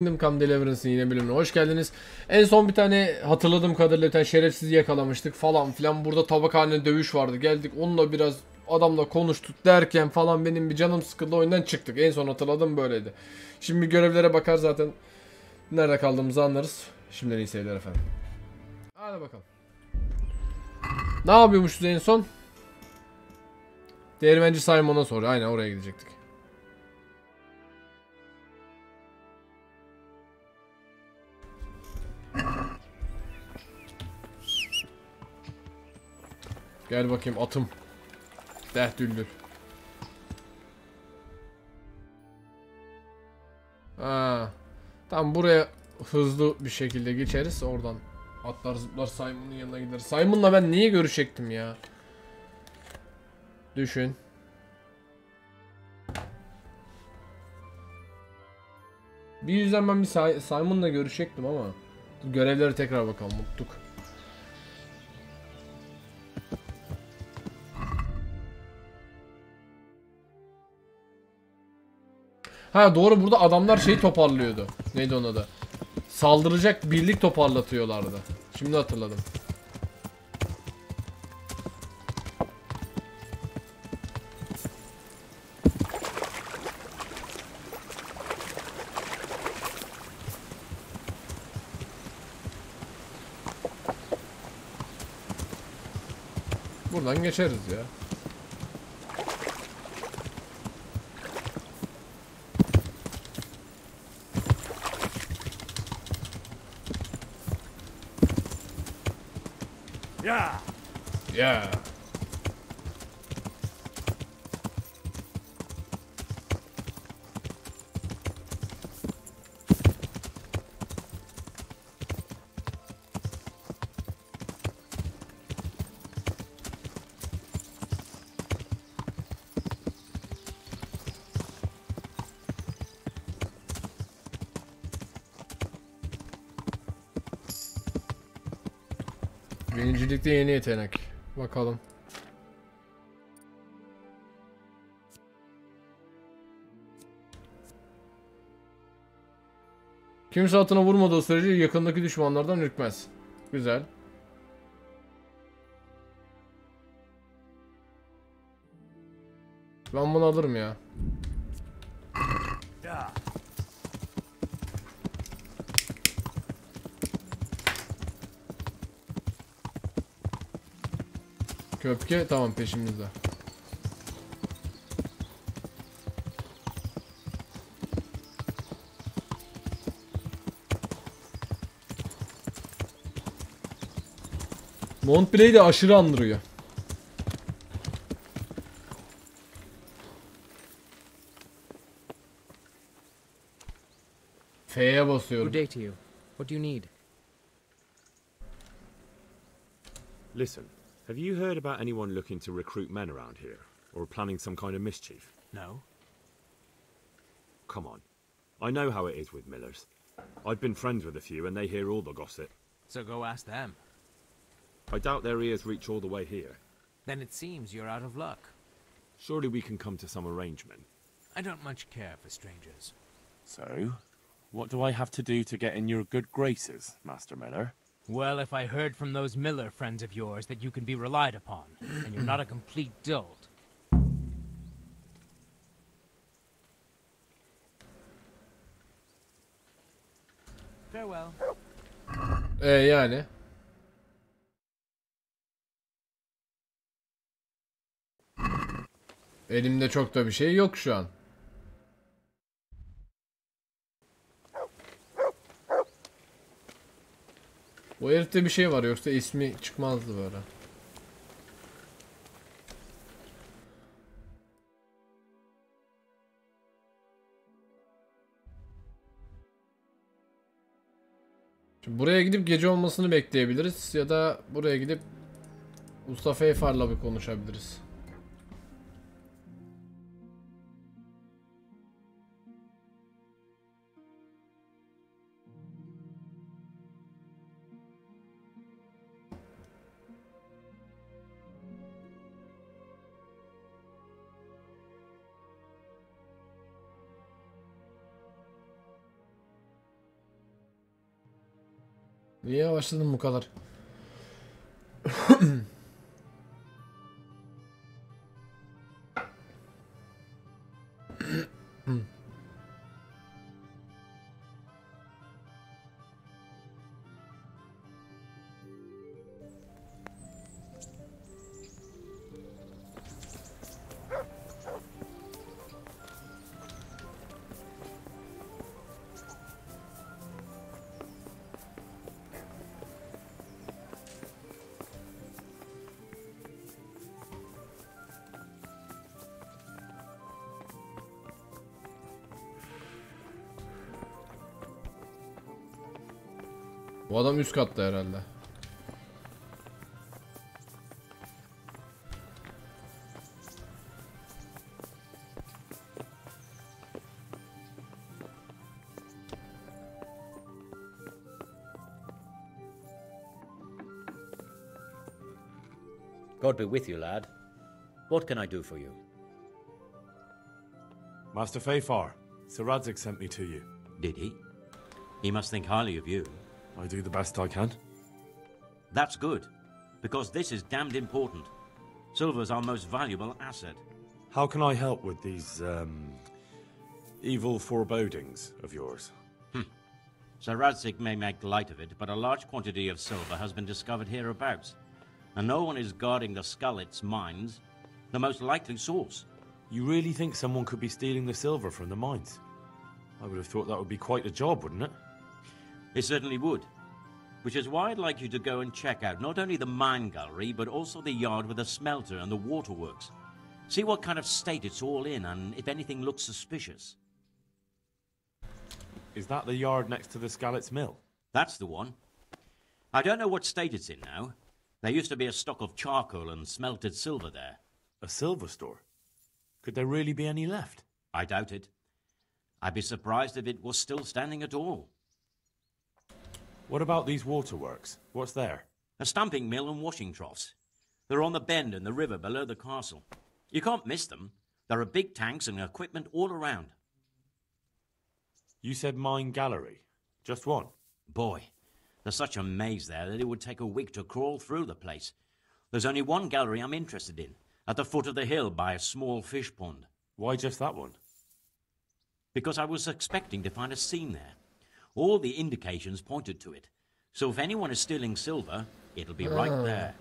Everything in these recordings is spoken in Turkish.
Kingdom Come Deliverance'ın yine bölümüne hoş geldiniz. En son bir tane hatırladığım kadarıyla bir tane şerefsizi yakalamıştık falan filan. Burada tabakhane dövüş vardı. Geldik onunla biraz adamla konuştuk derken falan benim bir canım sıkıldı oyundan çıktık. En son hatırladığım böyleydi. Şimdi görevlere bakar zaten nerede kaldığımızı anlarız. Şimdiden iyi seyirler efendim. Hadi bakalım. Ne yapıyormuşuz en son? Değirmenci Simon'a soruyor. Aynen oraya gidecektik. Gel bakayım atım. Deh düldül. Ha. Tam buraya hızlı bir şekilde geçeriz. Oradan atlar zıplar Simon'un yanına gideriz. Simon'la ben niye görüşecektim ya? Düşün. Bir yüzden ben bir Si- Simon'la görüşecektim ama. Görevlere tekrar bakalım. Mutluluk. Ha doğru burada adamlar şeyi toparlıyordu. Neydi onun adı? Saldıracak birlik toparlatıyorlardı. Şimdi hatırladım. Buradan geçeriz ya. Ya. Birincilikte yeni yetenek. Bakalım. Kimse atına vurmadığı sürece yakındaki düşmanlardan ürkmez. Güzel. Ben bunu alırım ya. Köpke tamam peşimizde. Montpellier de aşırı andırıyor. F'ye basıyorum. Good day to you. What do you need? Listen, have you heard about anyone looking to recruit men around here? Or planning some kind of mischief? No. Come on. I know how it is with Millers. I've been friends with a few and they hear all the gossip. So go ask them. I doubt their ears reach all the way here. Then it seems you're out of luck. Surely we can come to some arrangement. I don't much care for strangers. So, what do I have to do to get in your good graces, Master Miller? Well, if I heard from those Miller friends of yours that you can be relied upon, and you're not a complete dolt. Farewell. E yani. Elimde çok da bir şey yok şu an. Bu herifte bir şey var yoksa ismi çıkmazdı böyle. Şimdi buraya gidip gece olmasını bekleyebiliriz ya da buraya gidip Mustafa Efar'la bir konuşabiliriz. Niye yavaşladın bu kadar? Bu adam üst katta herhalde. God be with you, lad. What can I do for you? Master Fafar, Sir Radzig sent me to you. Did he? He must think highly of you. I do the best I can. That's good, because this is damned important. Silver's our most valuable asset. How can I help with these, um, evil forebodings of yours? Sir Radzig may make light of it, but a large quantity of silver has been discovered hereabouts, and no one is guarding the Skullets mines, the most likely source. You really think someone could be stealing the silver from the mines? I would have thought that would be quite a job, wouldn't it? It certainly would. Which is why I'd like you to go and check out not only the mine gallery, but also the yard with the smelter and the waterworks. See what kind of state it's all in, and if anything looks suspicious. Is that the yard next to the Skalitz mill? That's the one. I don't know what state it's in now. There used to be a stock of charcoal and smelted silver there. A silver store? Could there really be any left? I doubt it. I'd be surprised if it was still standing at all. What about these waterworks? What's there? A stamping mill and washing troughs. They're on the bend in the river below the castle. You can't miss them. There are big tanks and equipment all around. You said mine gallery. Just one. Boy, there's such a maze there that it would take a week to crawl through the place. There's only one gallery I'm interested in, at the foot of the hill by a small fish pond, Why just that one? because I was expecting to find a scene there. All the indications pointed to it. So if anyone is stealing silver, it'll be right ah. there.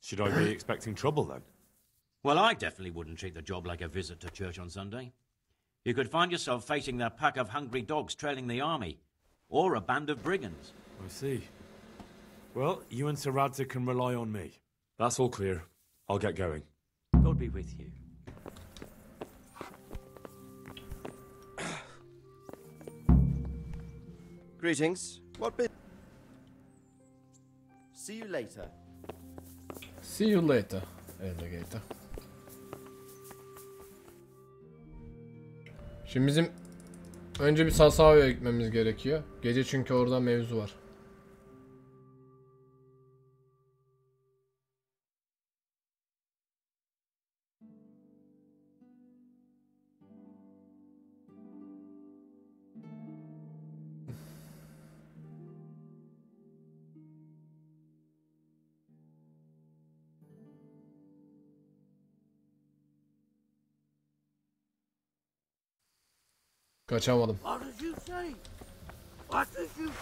Should I be expecting trouble then? Well, I definitely wouldn't treat the job like a visit to church on Sunday. You could find yourself facing that pack of hungry dogs trailing the army, or a band of brigands. I see. Well, you and Sir Radzig can rely on me. That's all clear. I'll get going. God be with you. Greetings. What bit? See you later. See you later. Alligator. Şimdi bizim önce bir Sasao'ya gitmemiz gerekiyor. Gece çünkü orada mevzu var.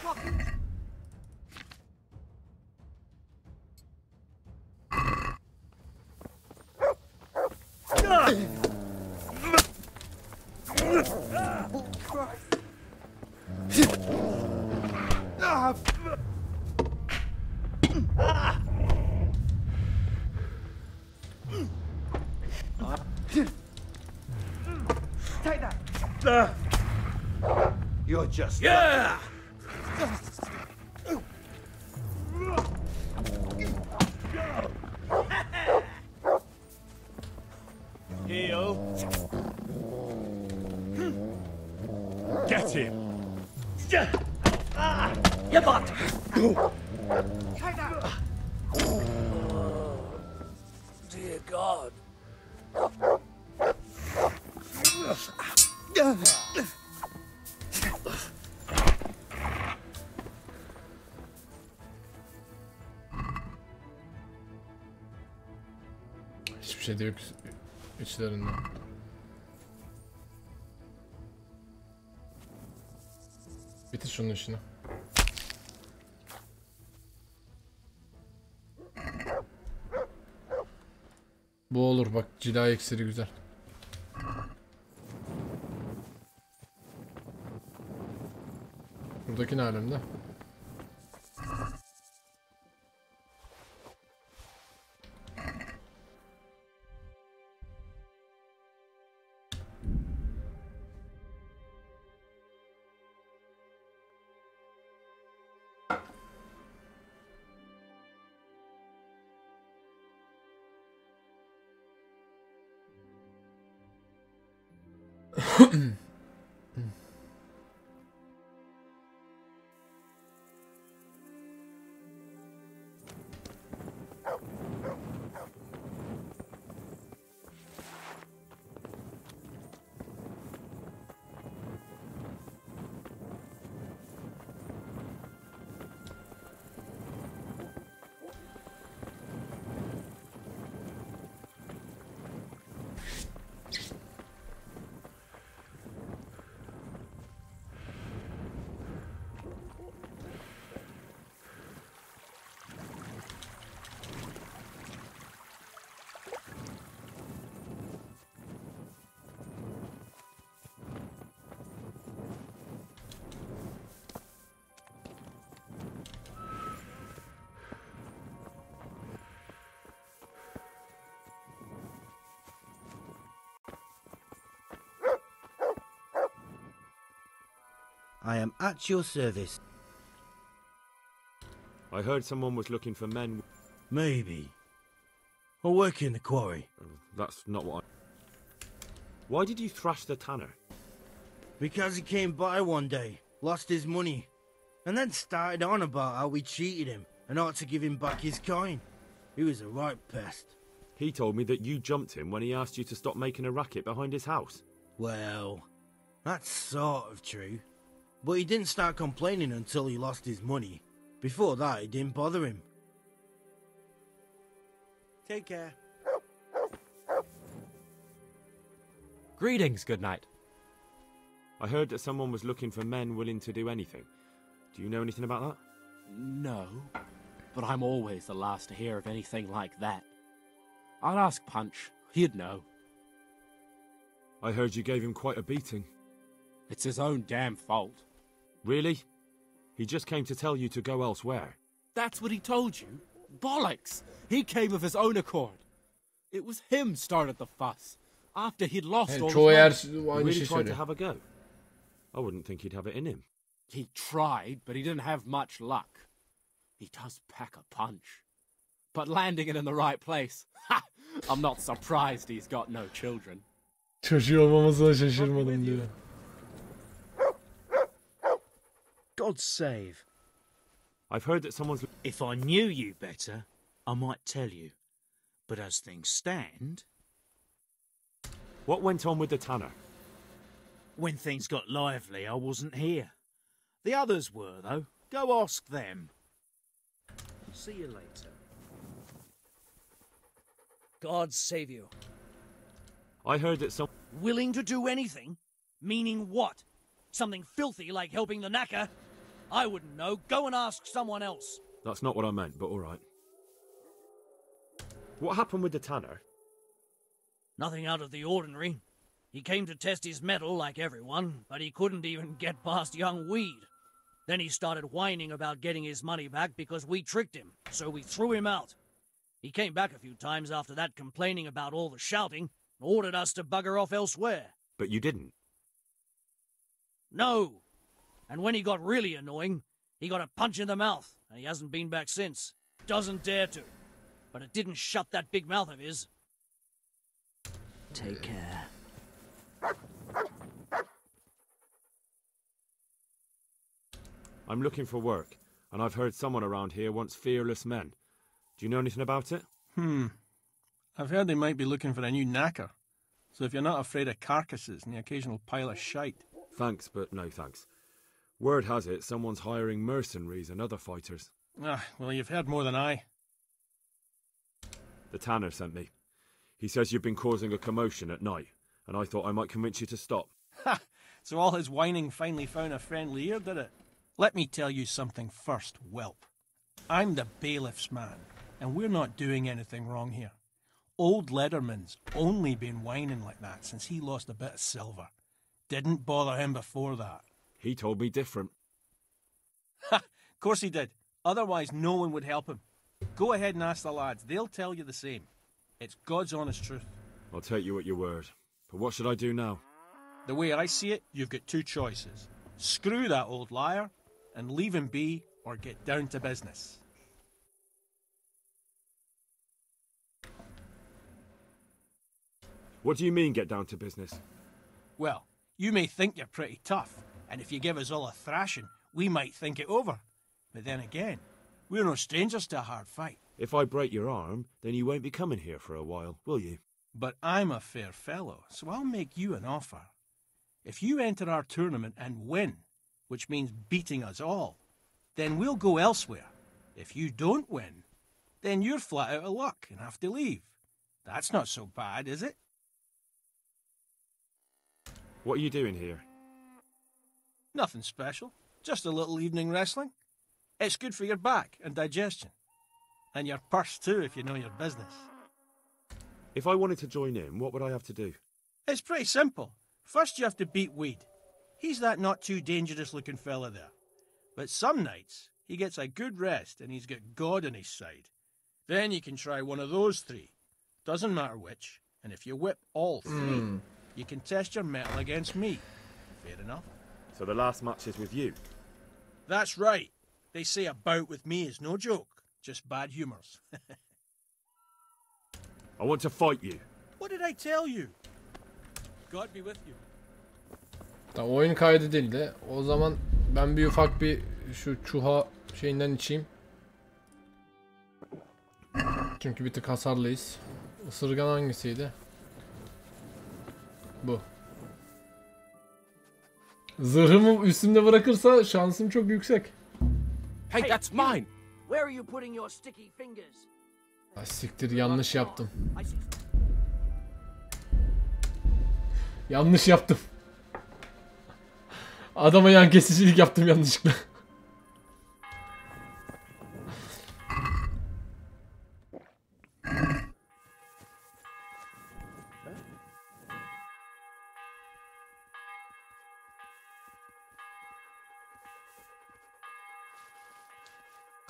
Fucking... Take that! You're just... Yeah! Heal. Get him! Your butt! Take içlerinde. Bitir şunun işini. Bu olur bak cila iksiri güzel. Buradaki ne alemde? I am at your service. I heard someone was looking for men. Maybe. I work in the quarry. Oh, that's not what I. Why did you thrash the tanner? Because he came by one day, lost his money, and then started on about how we cheated him and ought to give him back his coin. He was a right pest. He told me that you jumped him when he asked you to stop making a racket behind his house. Well, that's sort of true. But he didn't start complaining until he lost his money. Before that, it didn't bother him. Take care. Greetings, good night. I heard that someone was looking for men willing to do anything. Do you know anything about that? No, but I'm always the last to hear of anything like that. I'll ask Punch. He'd know. I heard you gave him quite a beating. It's his own damn fault. Really? He just came to tell you to go elsewhere. That's what he told you? Bollocks! He came of his own accord. It was him started the fuss. After he'd lost Yani all çoğu his yer money. aynı really şey tried to have a go. I wouldn't think he'd have it in him. He tried, but he didn't have much luck. He does pack a punch. But landing it in the right place, ha! I'm not surprised he's got no children. Çocuğu olmamasına şaşırmadım diyor. God save. I've heard that someone's. If I knew you better, I might tell you. But as things stand, What went on with the tanner? when things got lively, I wasn't here. The others were, though. Go ask them. See you later. God save you. I heard that some. Willing to do anything? Meaning what? Something filthy like helping the knacker? I wouldn't know. Go and ask someone else. That's not what I meant, but alright. What happened with the tanner? Nothing out of the ordinary. He came to test his mettle like everyone, but he couldn't even get past young Weed. Then he started whining about getting his money back because we tricked him, so we threw him out. He came back a few times after that complaining about all the shouting and ordered us to bugger off elsewhere. But you didn't. No! And when he got really annoying, he got a punch in the mouth, and he hasn't been back since. Doesn't dare to. But it didn't shut that big mouth of his. Take care. I'm looking for work, and I've heard someone around here wants fearless men. Do you know anything about it? Hmm. I've heard they might be looking for a new knacker. So if you're not afraid of carcasses and the occasional pile of shite. Thanks, but no thanks. Word has it someone's hiring mercenaries and other fighters. Ah, well, you've heard more than I. The tanner sent me. He says you've been causing a commotion at night, and I thought I might convince you to stop. Ha! So all his whining finally found a friendly ear, did it? Let me tell you something first, whelp. I'm the bailiff's man, and we're not doing anything wrong here. Old Lederman's only been whining like that since he lost a bit of silver. Didn't bother him before that. He told me different. Ha! Of course he did. Otherwise, no one would help him. Go ahead and ask the lads. They'll tell you the same. It's God's honest truth. I'll take you at your word. But what should I do now? The way I see it, you've got two choices. Screw that old liar and leave him be, or get down to business. What do you mean, get down to business? Well, you may think you're pretty tough, and if you give us all a thrashing, we might think it over. But then again, we're no strangers to a hard fight. If I break your arm, then you won't be coming here for a while, will you? But I'm a fair fellow, so I'll make you an offer. If you enter our tournament and win, which means beating us all, then we'll go elsewhere. If you don't win, then you're flat out of luck and have to leave. That's not so bad, is it? What are you doing here? Nothing special. Just a little evening wrestling. It's good for your back and digestion. And your purse too, if you know your business. If I wanted to join in, what would I have to do? It's pretty simple. First, you have to beat Weed. He's that not too dangerous looking fella there. But some nights, he gets a good rest and he's got God on his side. Then you can try one of those three. Doesn't matter which. And if you whip all three, Hmm. you can test your metal against me. Fair enough. So the last match is with you. That's right. They say a bout with me is no joke, just bad humours. I want to fight you. what did I tell you? God be with you. Tamam oyun kaydedildi. O zaman ben bir ufak bir şu çuha şeyinden içeyim. Çünkü bir tık hasarlıyız. Isırgan hangisiydi? Bu. Zırhımı üstümde bırakırsa şansım çok yüksek. Hey, that's mine! Where are you putting your sticky fingers? Ay siktir yanlış yaptım. Yanlış yaptım. Adama yan kesicilik yaptım yanlışlıkla.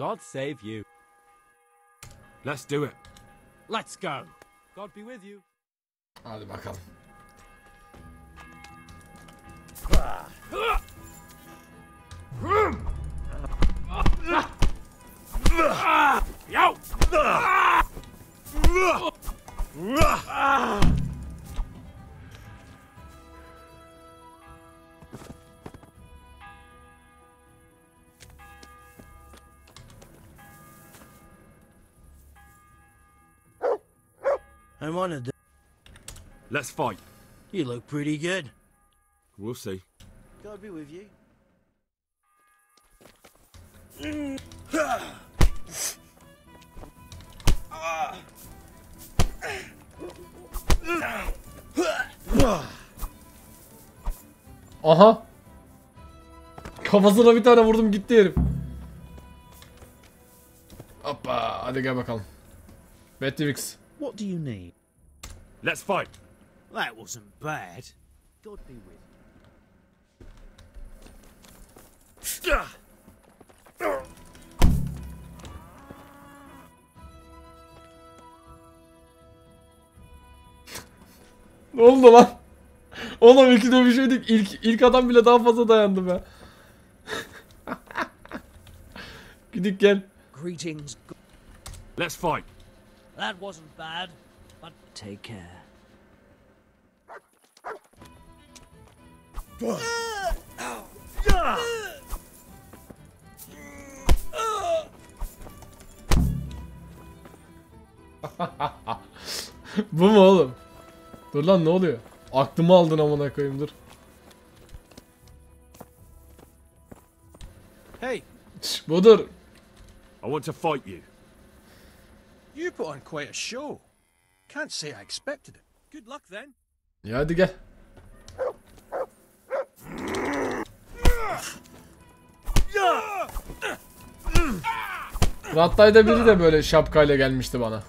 God save you. Let's do it. Let's go. God be with you. Hadi bakalım. I'm on a. Let's fight. You look pretty good. We'll see. God be with you. Aha. Kafasına bir tane vurdum gitti herif. Hoppa hadi gel bakalım. Betvix. What do you need? Let's fight. That wasn't bad. God be with you. Ne oldu lan? Oğlum iki dövüşeydik. İlk, ilk adam bile daha fazla dayandı be. Gidik gel. Greetings. Let's fight. That wasn't bad, take care. Bu mu oğlum? Dur lan ne oluyor? Aklımı aldın amına koyayım dur. Hey, budur. I want to fight you. you put on quite a show. Can't say I expected it. Good luck then. Ya hadi gel. Rattay'da biri de böyle şapkayla gelmişti bana.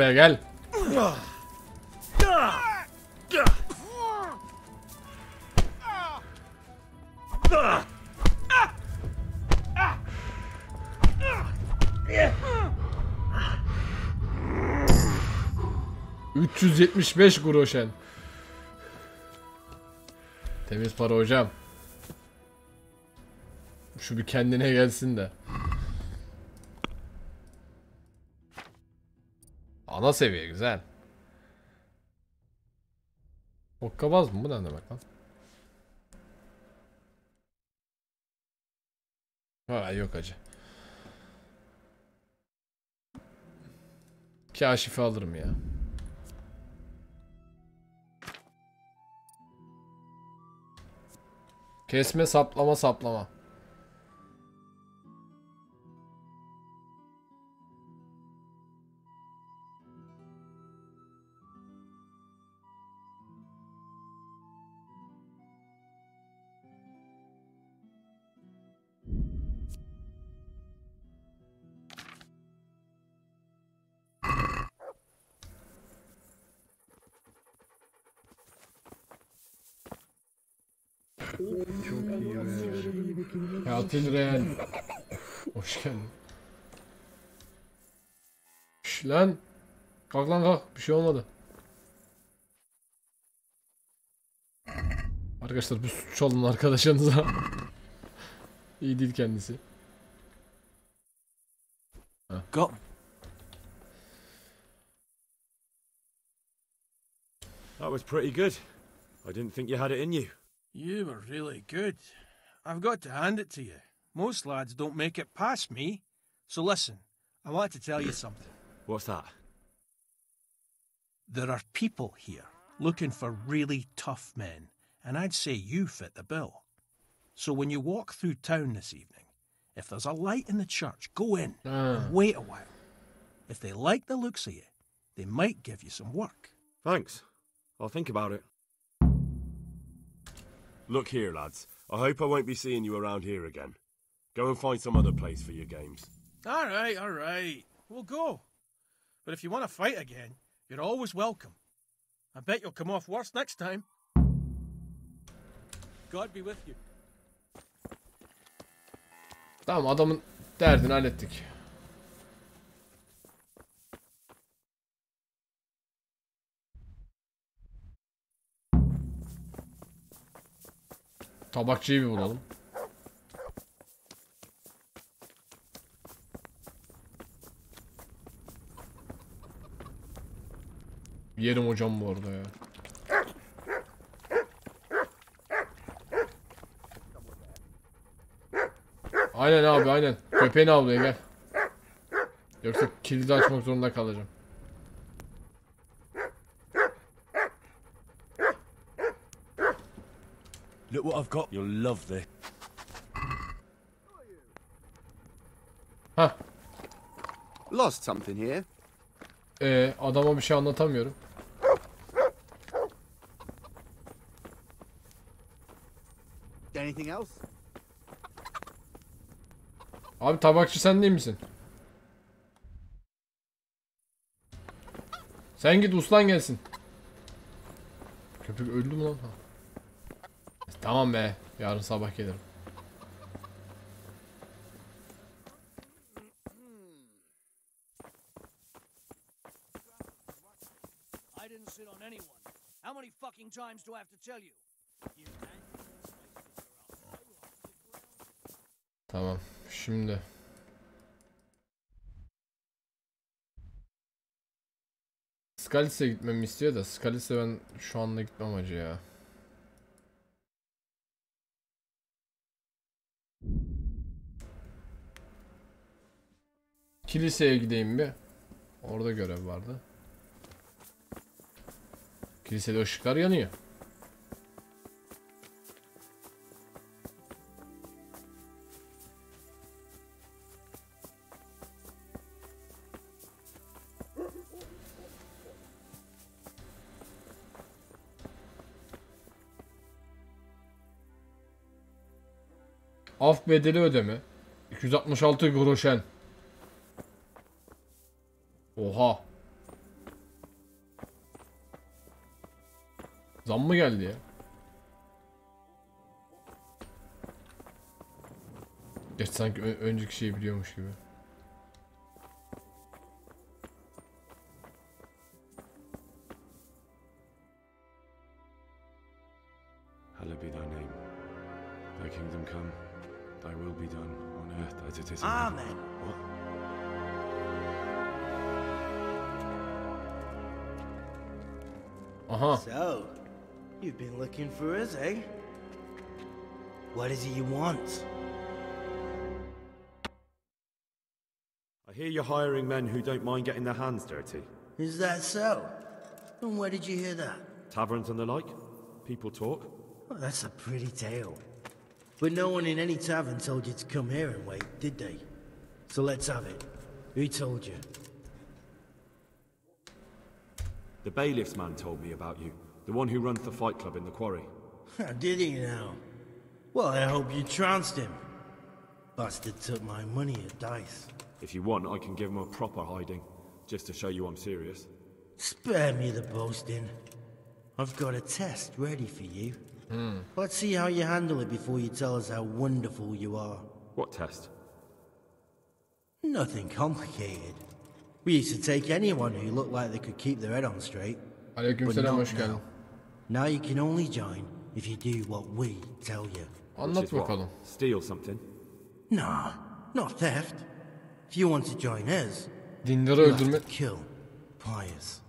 Buraya gel. ...375 groşen. Temiz para hocam. Şu bir kendine gelsin de. Ana seviye güzel. Hokkabaz mı? Bu ne demek lan? Ha yok acı. Kaşifi alırım ya. Kesme saplama saplama. Çok iyi be. Katil Ren. Hoş geldin. Şş lan. Kalk lan kalk. Bir şey olmadı. Arkadaşlar bu suç alın arkadaşınıza. iyi değil kendisi. Got That was pretty good. I didn't think you had it in you. You were really good. I've got to hand it to you. Most lads don't make it past me. So listen, I want to tell you something. What's that? There are people here looking for really tough men, and I'd say you fit the bill. So when you walk through town this evening, if there's a light in the church, go in ah. and wait a while. If they like the looks of you, they might give you some work. Thanks. I'll think about it. Look here, lads. I hope I won't be seeing you around here again. Go and find some other place for your games. All right, all right. We'll go. But if you want to fight again, you're always welcome. I bet you'll come off worse next time. God be with you. Tamam adamın derdini hallettik. Tabakçıyı bir bulalım. Yerim hocam bu arada ya. Aynen abi aynen. Köpeğini al buraya gel. Yoksa kilidi açmak zorunda kalacağım. Look what I've got. You'll love this. Hah. Lost something here. Ee, adama bir şey anlatamıyorum. Anything else? Abi tabakçı sen değil misin? Sen git uslan gelsin. Köpek öldü mü lan? Ha. Tamam be. Yarın sabah gelirim. fucking times do I have to tell you? Tamam. Şimdi. Scalis'e gitmemi istiyor da Scalis'e ben şu anda gitmem acı ya. Kiliseye gideyim bir. Orada görev vardı. Kilisede ışıklar yanıyor. Af bedeli ödeme. 266 groşen. Oha. Zam mı geldi ya? Geç sanki önceki şeyi biliyormuş gibi. Looking for us, eh? What is it you want? I hear you're hiring men who don't mind getting their hands dirty. Is that so? And where did you hear that? Taverns and the like. People talk. That's a pretty tale. But no one in any tavern told you to come here and wait, did they? So let's have it. Who told you? The bailiff's man told me about you. The one who runs the fight club in the quarry. Did he now? Well, I hope you trounced him. Bastard took my money at dice. If you want, I can give him a proper hiding, just to show you I'm serious. Spare me the boasting. I've got a test ready for you. Hmm. Let's see how you handle it before you tell us how wonderful you are. What test? Nothing complicated. We used to take anyone who looked like they could keep their head on straight. But Aleykümselam not hoş geldin. Now. You can only join if you do what we tell you. Anlat bakalım. Steal something? Nah, not theft. If you want to join us, have öldürme. to kill Pius.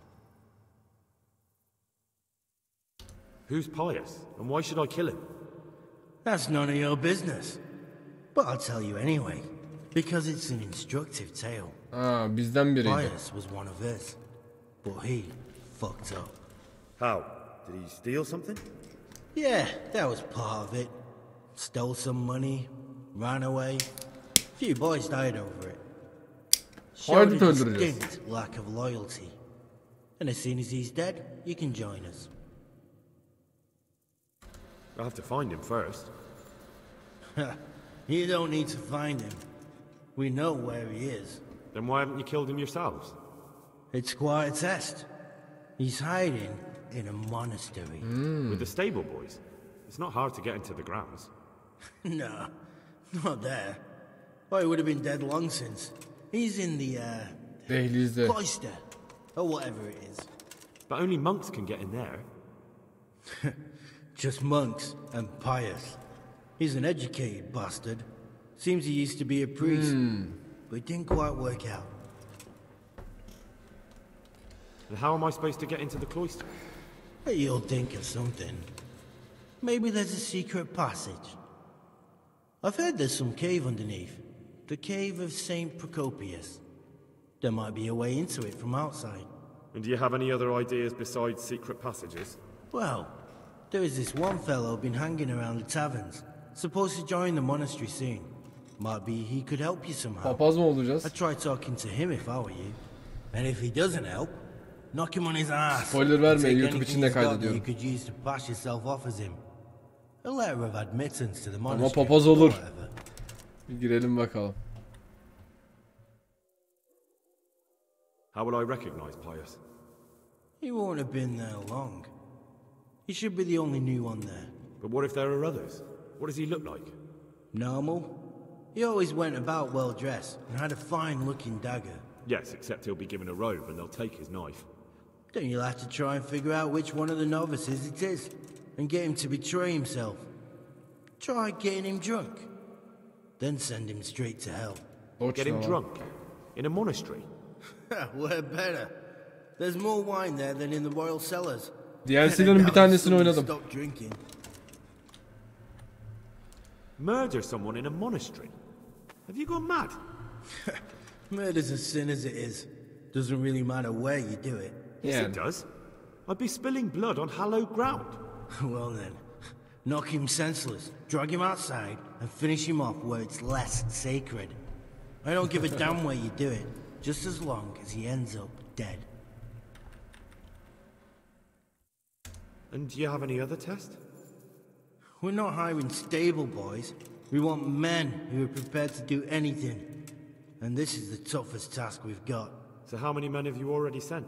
Who's pious? And why should I kill him? That's none of your business. But I'll tell you anyway, because it's an instructive tale. Ha bizden biriydi. Pius was one of us, but he fucked up. How? Did he steal something? Yeah, that was part of it. Stole some money, ran away. A Few boys died over it. Showed Haydi a distinct lack of loyalty. And as soon as he's dead, you can join us. I'll have to find him first. you don't need to find him. We know where he is. Then why haven't you killed him yourselves? It's quite a test. He's hiding in a monastery. With the stable boys? It's not hard to get into the grounds. no, not there. Well, he would have been dead long since. He's in the, uh, Dehlizde. cloister, or whatever it is. But only monks can get in there. Just monks and pious. He's an educated bastard. Seems he used to be a priest, but it didn't quite work out. And how am I supposed to get into the cloister? But you'll think of something. Maybe there's a secret passage. I've heard there's some cave underneath. The cave of St. Procopius. There might be a way into it from outside. And do you have any other ideas besides secret passages? Well, there is this one fellow been hanging around the taverns. Supposed to join the monastery soon. Might be he could help you somehow. Papaz mı olacağız? I'd try talking to him if I were you. And if he doesn't help, knock him on his ass. Spoiler verme, YouTube anything için de he's got that kaydediyorum. You could use to pass yourself off as him. A letter of admittance to the Ama papaz olur. Bir girelim bakalım. How will I recognize Pius? He won't have been there long. He should be the only new one there. But what if there are others? What does he look like? Normal. He always went about well dressed and had a fine looking dagger. Yes, except he'll be given a robe and they'll take his knife. Then you'll have to try and figure out which one of the novices it is and get him to betray himself. Try getting him drunk. Then send him straight to hell. Or get him Doçla drunk? In a monastery? We're better. There's more wine there than in the royal cellars. DLC'lerin bir tanesini oynadım. Stop drinking. Murder someone in a monastery? Have you gone mad? Murder's a sin as it is. Doesn't really matter where you do it. Yes, Yani. it does. I'd be spilling blood on hallowed ground. Well then, knock him senseless, drag him outside, and finish him off where it's less sacred. I don't give a damn where you do it, just as long as he ends up dead. And do you have any other test? We're not hiring stable boys. We want men who are prepared to do anything. And this is the toughest task we've got. So how many men have you already sent?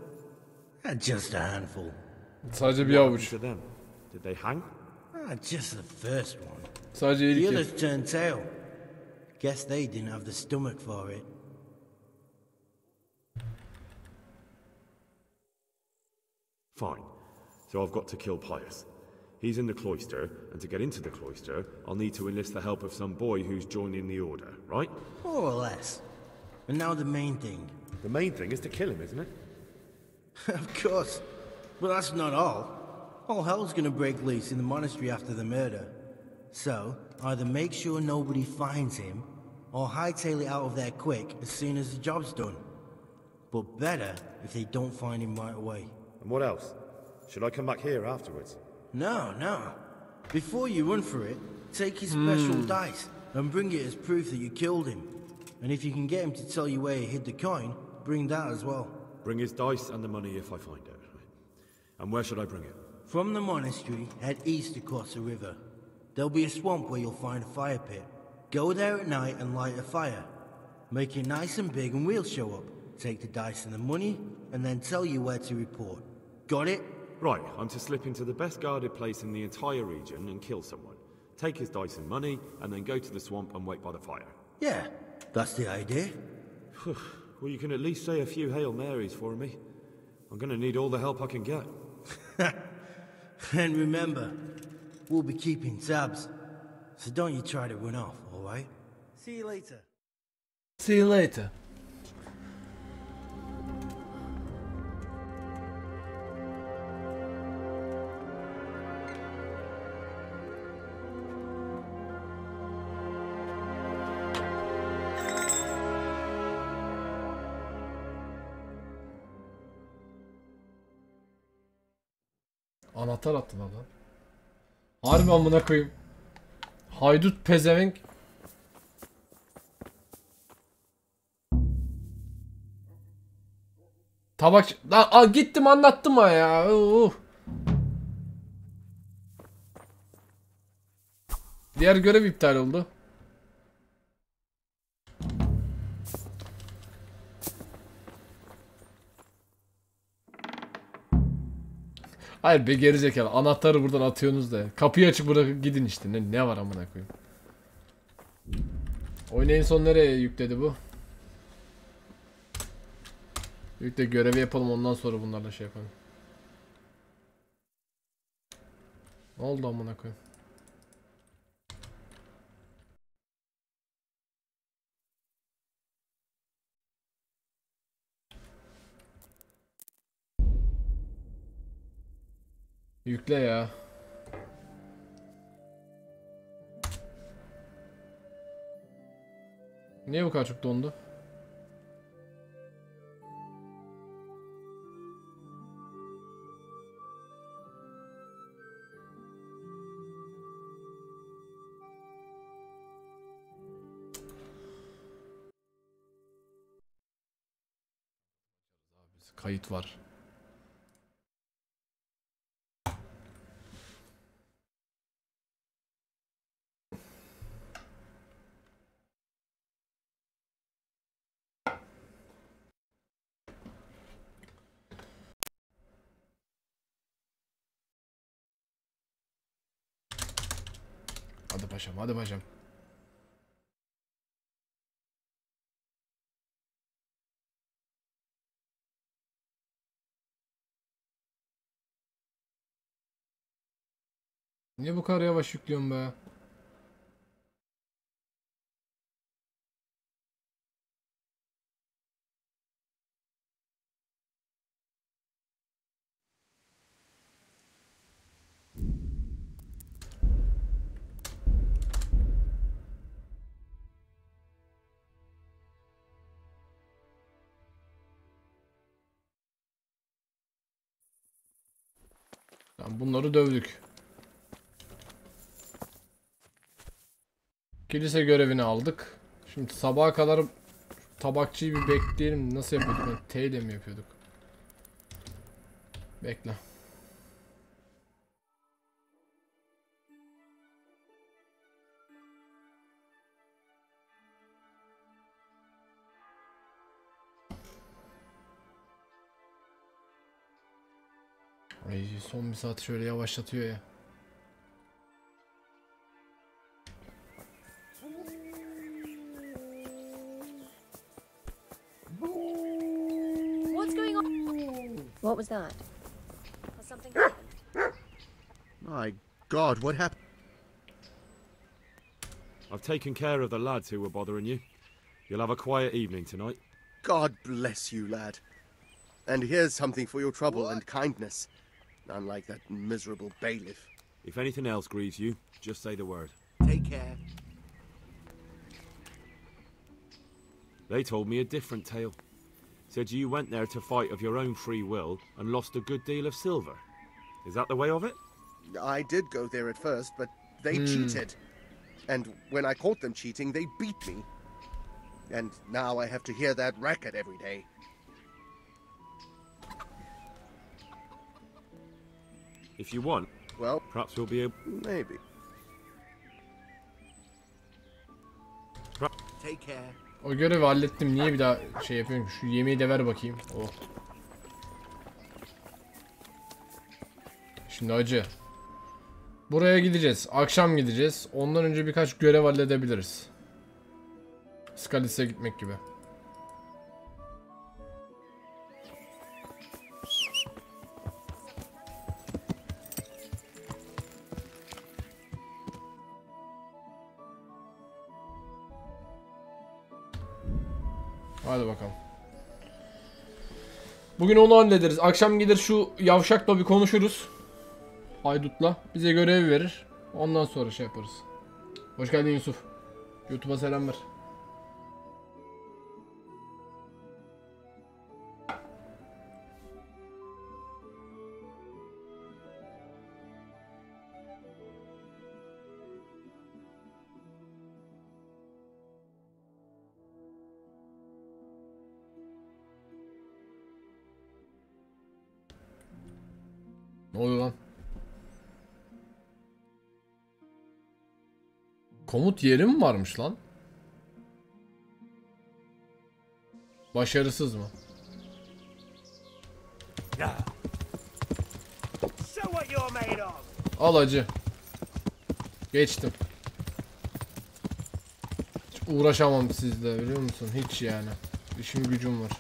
Uh, Just a handful. Sadece bir What happened avuç. to them? Did they hang? Ah, just the first one. Sadece The ilk others turned tail. Guess they didn't have the stomach for it. Fine. So I've got to kill Pius. He's in the cloister, and to get into the cloister, I'll need to enlist the help of some boy who's joining the order, right? More or less. And now the main thing. The main thing is to kill him, isn't it? of course. But that's not all. All hell's gonna break loose in the monastery after the murder. So, either make sure nobody finds him, or hightail it out of there quick as soon as the job's done. But better if they don't find him right away. And what else? Should I come back here afterwards? No, no. Before you run for it, take his special hmm. dice and bring it as proof that you killed him. And if you can get him to tell you where he hid the coin, bring that as well. Bring his dice and the money if I find it. And where should I bring it? From the monastery, head east across the river. There'll be a swamp where you'll find a fire pit. Go there at night and light a fire. Make it nice and big and we'll show up. Take the dice and the money, and then tell you where to report. Got it? Right, I'm to slip into the best guarded place in the entire region and kill someone. Take his dice and money, and then go to the swamp and wait by the fire. Yeah, that's the idea. Well, you can at least say a few Hail Marys for me. I'm gonna need all the help I can get. And remember, we'll be keeping tabs. So don't you try to run off, alright? See you later. See you later. Anahtar attılar lan. Harbi amına koyayım. Haydut pezevenk. Tabak... Lan a, gittim anlattım ha ya. Uh. Diğer görev iptal oldu. Hayır be gerizekalı. Anahtarı buradan atıyorsunuz da. Kapıyı açıp bırakıp gidin işte. Ne, ne var amına koyayım. Oyunu son nereye yükledi bu? Yükle görevi yapalım ondan sonra bunlarla şey yapalım. Ne oldu amına koyayım? Yükle ya. Niye bu kadar çok dondu? Kayıt var. Hadi paşam, hadi paşam. Niye bu kadar yavaş yüklüyorum be? Bunları dövdük. Kilise görevini aldık. Şimdi sabaha kadar tabakçıyı bir bekleyelim. Nasıl yapıyorduk? T ile mi yapıyorduk? Bekle. Ay son bir saat şöyle yavaşlatıyor ya. What's going on? What was that? Has something happened? My God, what happened? I've taken care of the lads who were bothering you. You'll have a quiet evening tonight. God bless you, lad. And here's something for your trouble and kindness. Unlike that miserable bailiff. If anything else grieves you, just say the word. Take care. They told me a different tale. Said you went there to fight of your own free will and lost a good deal of silver. Is that the way of it? I did go there at first, but they Hmm. cheated. And when I caught them cheating, they beat me. And now I have to hear that racket every day. If you want, well, perhaps we'll be able. Maybe. Take care. O görevi hallettim. Niye bir daha şey yapıyorum? Şu yemeği de ver bakayım. Oh. Şimdi acı. Buraya gideceğiz. Akşam gideceğiz. Ondan önce birkaç görev halledebiliriz. Skalis'e gitmek gibi. Hadi bakalım. Bugün onu hallederiz. Akşam gider şu yavşakla bir konuşuruz. Haydut'la. Bize görev verir. Ondan sonra şey yaparız. Hoş geldin Yusuf. YouTube'a selam ver. Ne oluyor lan? Komut yeri mi varmış lan? Başarısız mı? Al acı. Geçtim. Hiç uğraşamam sizle biliyor musun? Hiç yani. İşim gücüm var.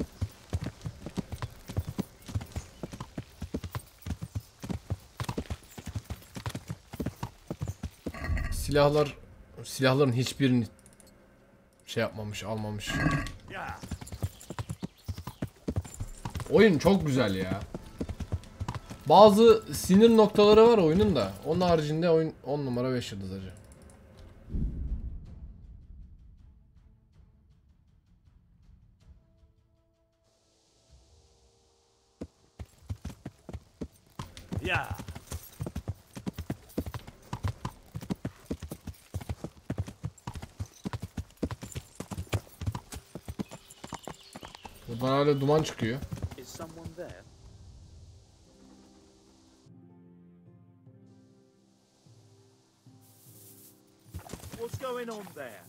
Silahlar silahların hiçbirini şey yapmamış, almamış. Oyun çok güzel ya. Bazı sinir noktaları var oyunun da. Onun haricinde oyun 10 numara 5 yıldız acı. Duman çıkıyor. Is someone there? What's going on there?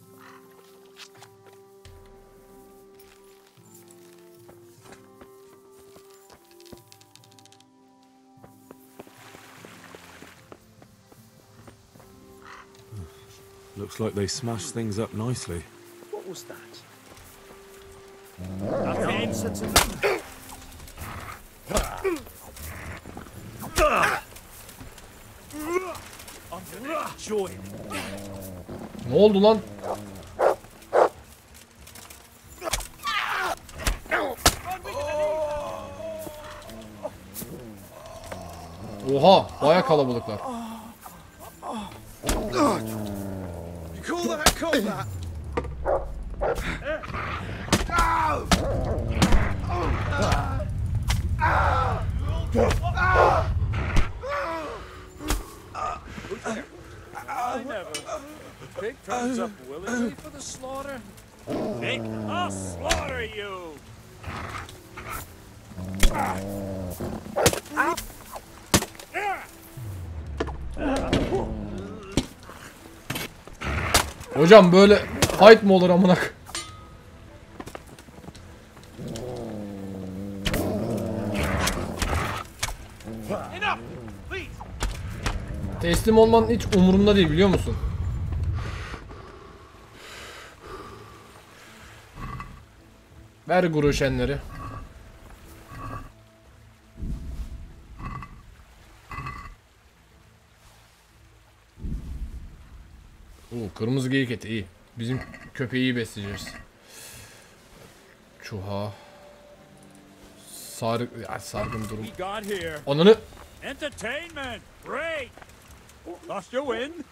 Looks like they smashed things up nicely. What was that? İt. Ne oldu lan? Oha, baya kalabalıklar. You call that? Call that? I never. Pig turns up willingly for the slaughter. Pig, I'll slaughter you! Hocam böyle fight mı olur amına! Teslim olman hiç umurumda değil biliyor musun? Ver guru köpeği besleyeceğiz. Çuha. Sar ya, sargın durum. Ananı Entertainment! Great! Lost your win?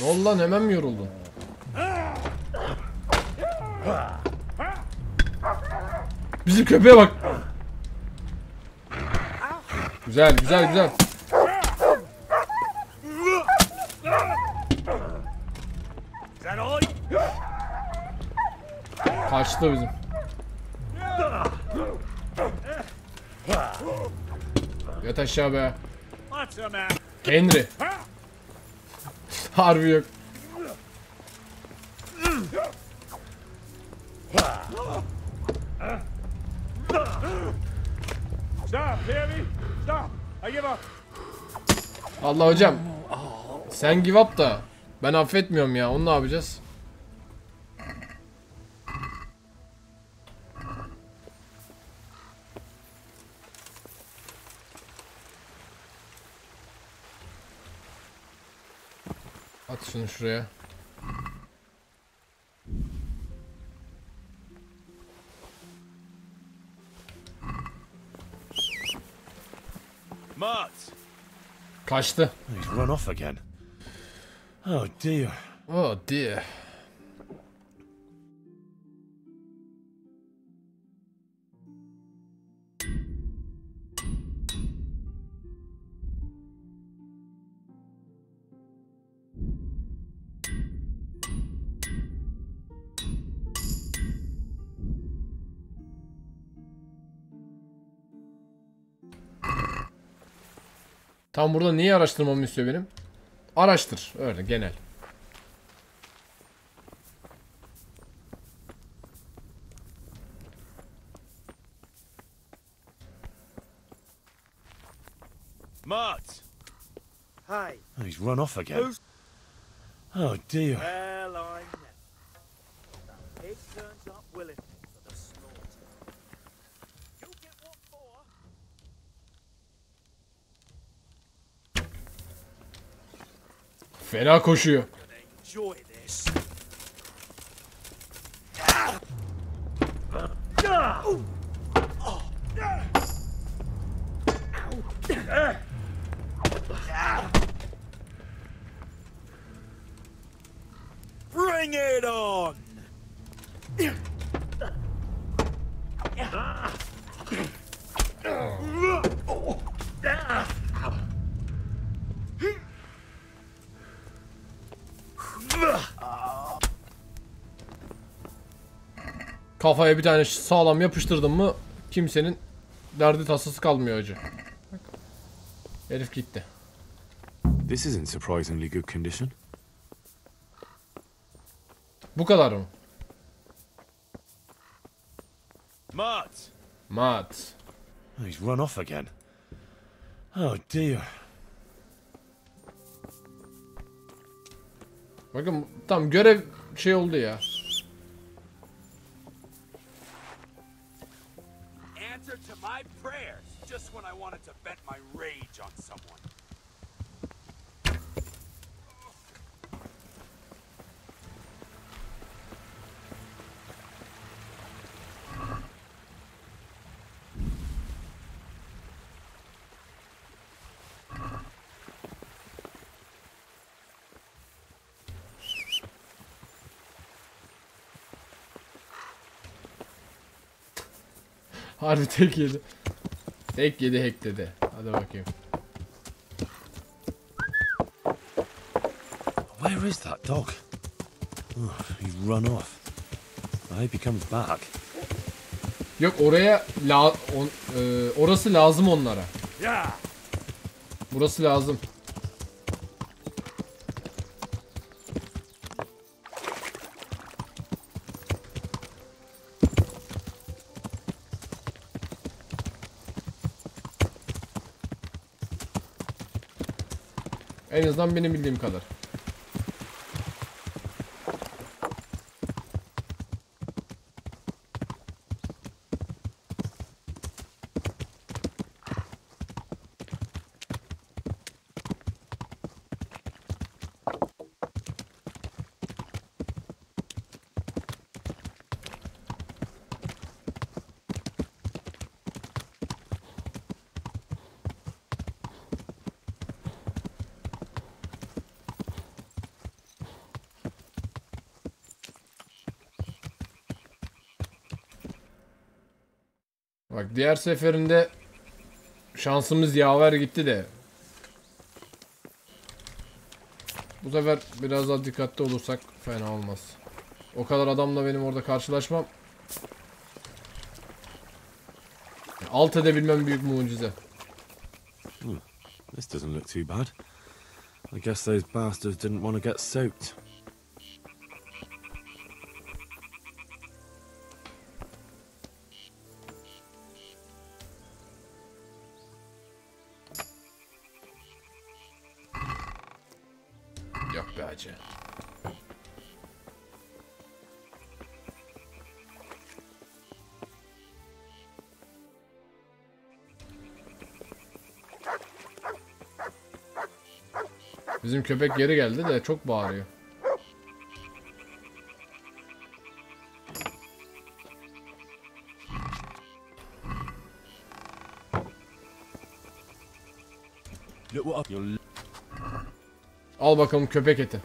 ne oldu lan hemen mi yoruldun? Bizim köpeğe bak. Güzel güzel güzel. Kaçtı bizim. Yat aşağı be. Henry. Harbi yok. Allah hocam. Sen give up da. Ben affetmiyorum ya. Onu ne yapacağız? At şunu şuraya. Kaçtı. He's run off again. Oh dear. Oh dear. Tam burada neyi araştırmamı istiyor benim? Araştır. Öyle genel. Mart! Hi. Oh, he's run off again. Oh dear. Fena koşuyor. Kafaya bir tane sağlam yapıştırdın mı kimsenin derdi tasası kalmıyor acı. Herif gitti. This is in surprisingly good condition. Bu kadar mı? Mart! Mat. Oh, he's run off again. Oh dear. Bakın tam görev şey oldu ya. Harbi tek yedi. Tek yedi hack dedi. Hadi bakayım. Where is that dog? Oh, he's run off. I hope he comes back. Yok oraya la on, e, orası lazım onlara. Burası lazım. Azından benim bildiğim kadar. Diğer seferinde şansımız yaver gitti de. Bu sefer biraz daha dikkatli olursak fena olmaz. O kadar adamla benim orada karşılaşmam. Alt edebilmem büyük mucize. Hmm, This doesn't look too bad. I guess those bastards didn't want to get soaked. Köpek geri geldi de çok bağırıyor. Al bakalım köpek eti.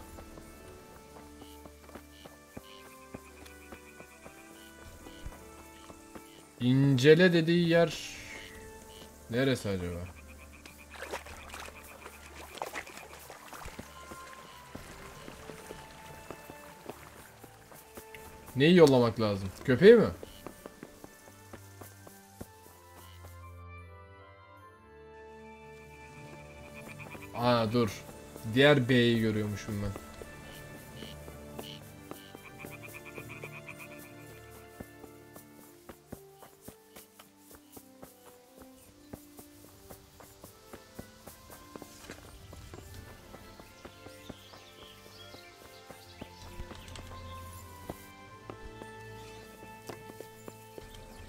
İncele dediği yer neresi acaba? Neyi yollamak lazım? Köpeği mi? Aa dur. Diğer B'yi görüyormuşum ben.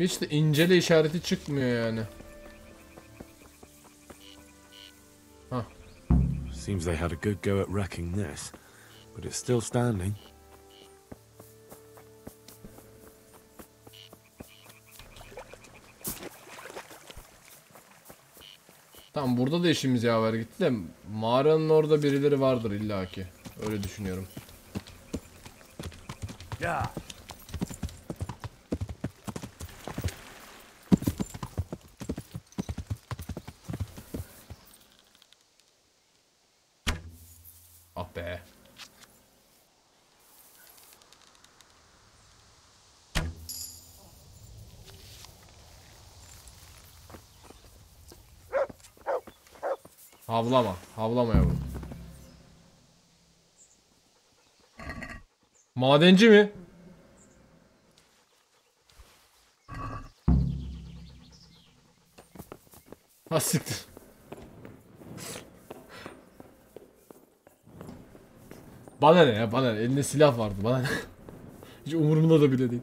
Hiç de incele işareti çıkmıyor yani. Seems they had a good go at wrecking this, but it's still standing. Tamam burada da işimiz yaver gitti de mağaranın orada birileri vardır illaki. Öyle düşünüyorum. Yeah. Ah be. Havlama. Havlama yavrum. Madenci mi? Ha siktir. Bana ne ya bana ne? Elinde silah vardı bana ne? Hiç umurumda da bile değil.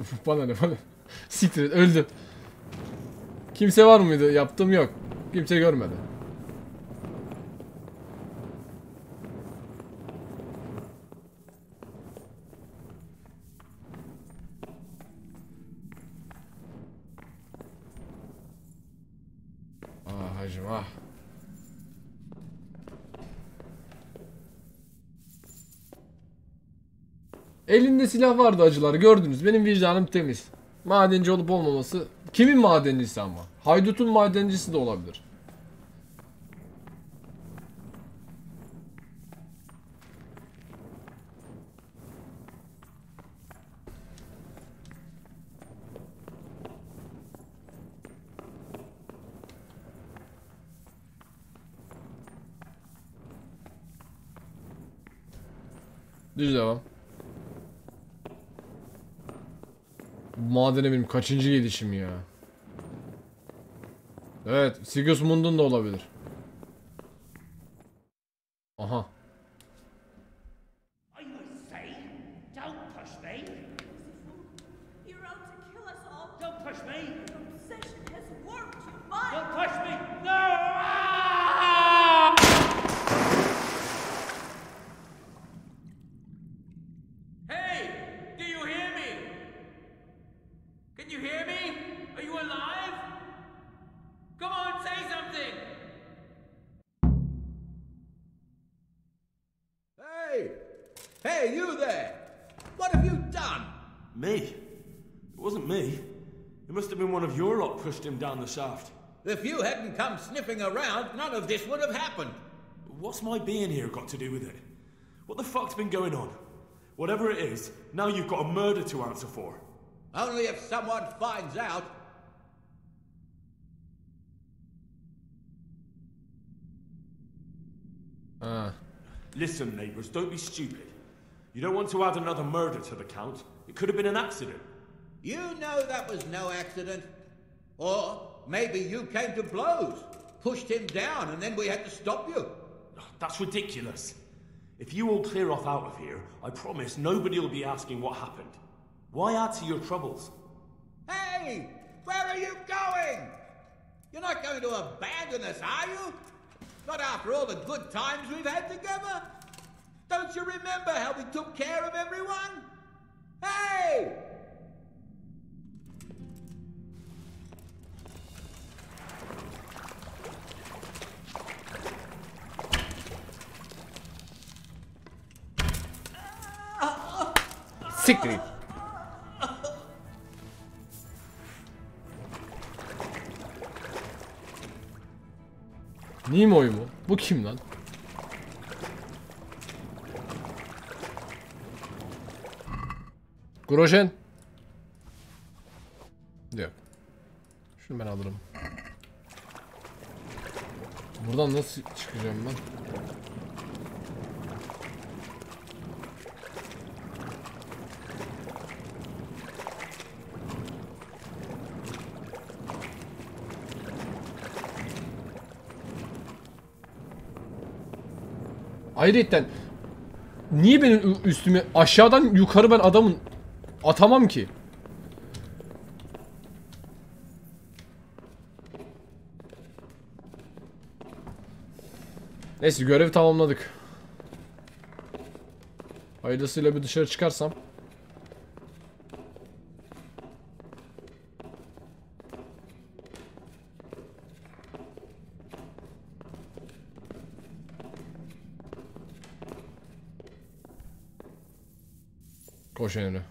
bana ne bana. Siktir öldü. Kimse var mıydı? Yaptığım yok. Kimse görmedi. Ah hacım ah. Elinde silah vardı acılar gördünüz. Benim vicdanım temiz. Madenci olup olmaması. Kimin madencisi ama? Haydutun madencisi de olabilir. Düz devam. Madene benim kaçıncı gidişim ya. Evet, Sigismund'un da olabilir. Down the shaft. If you hadn't come sniffing around, none of this would have happened. What's my being here got to do with it? What the fuck's been going on? Whatever it is, now you've got a murder to answer for. Only if someone finds out. Ha. Listen, neighbours, don't be stupid. You don't want to add another murder to the count. It could have been an accident. You know that was no accident. Or maybe you came to blows, pushed him down, and then we had to stop you. Ah, that's ridiculous. If you all clear off out of here, I promise nobody will be asking what happened. Why add to your troubles? Hey! Where are you going? You're not going to abandon us, are you? Not after all the good times we've had together? Don't you remember how we took care of everyone? Hey! Siktir git. Nimoy mu? Bu kim lan? Grojen. Yok. Şunu ben alırım. Buradan nasıl çıkacağım ben? Ayrıca niye benim üstüme aşağıdan yukarı ben adamın atamam ki? Neyse görevi tamamladık. Hayırlısıyla bir dışarı çıkarsam. Emre.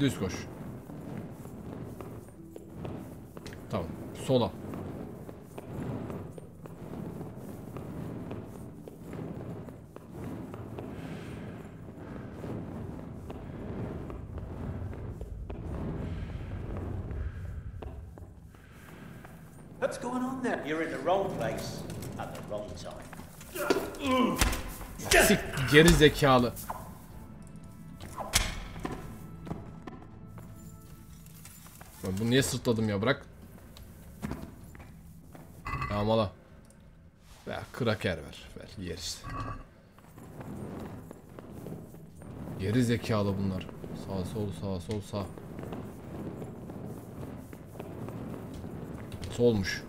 Düz koş. Tamam. Sola. What's going on there? You're in the wrong place at the wrong time. Sik geri zekalı. Ben bunu niye sırtladım ya bırak. Yağmala. Ver kraker ver. Ver yer işte. Geri zekalı bunlar. Sağ sol sağ sol sağ. Solmuş.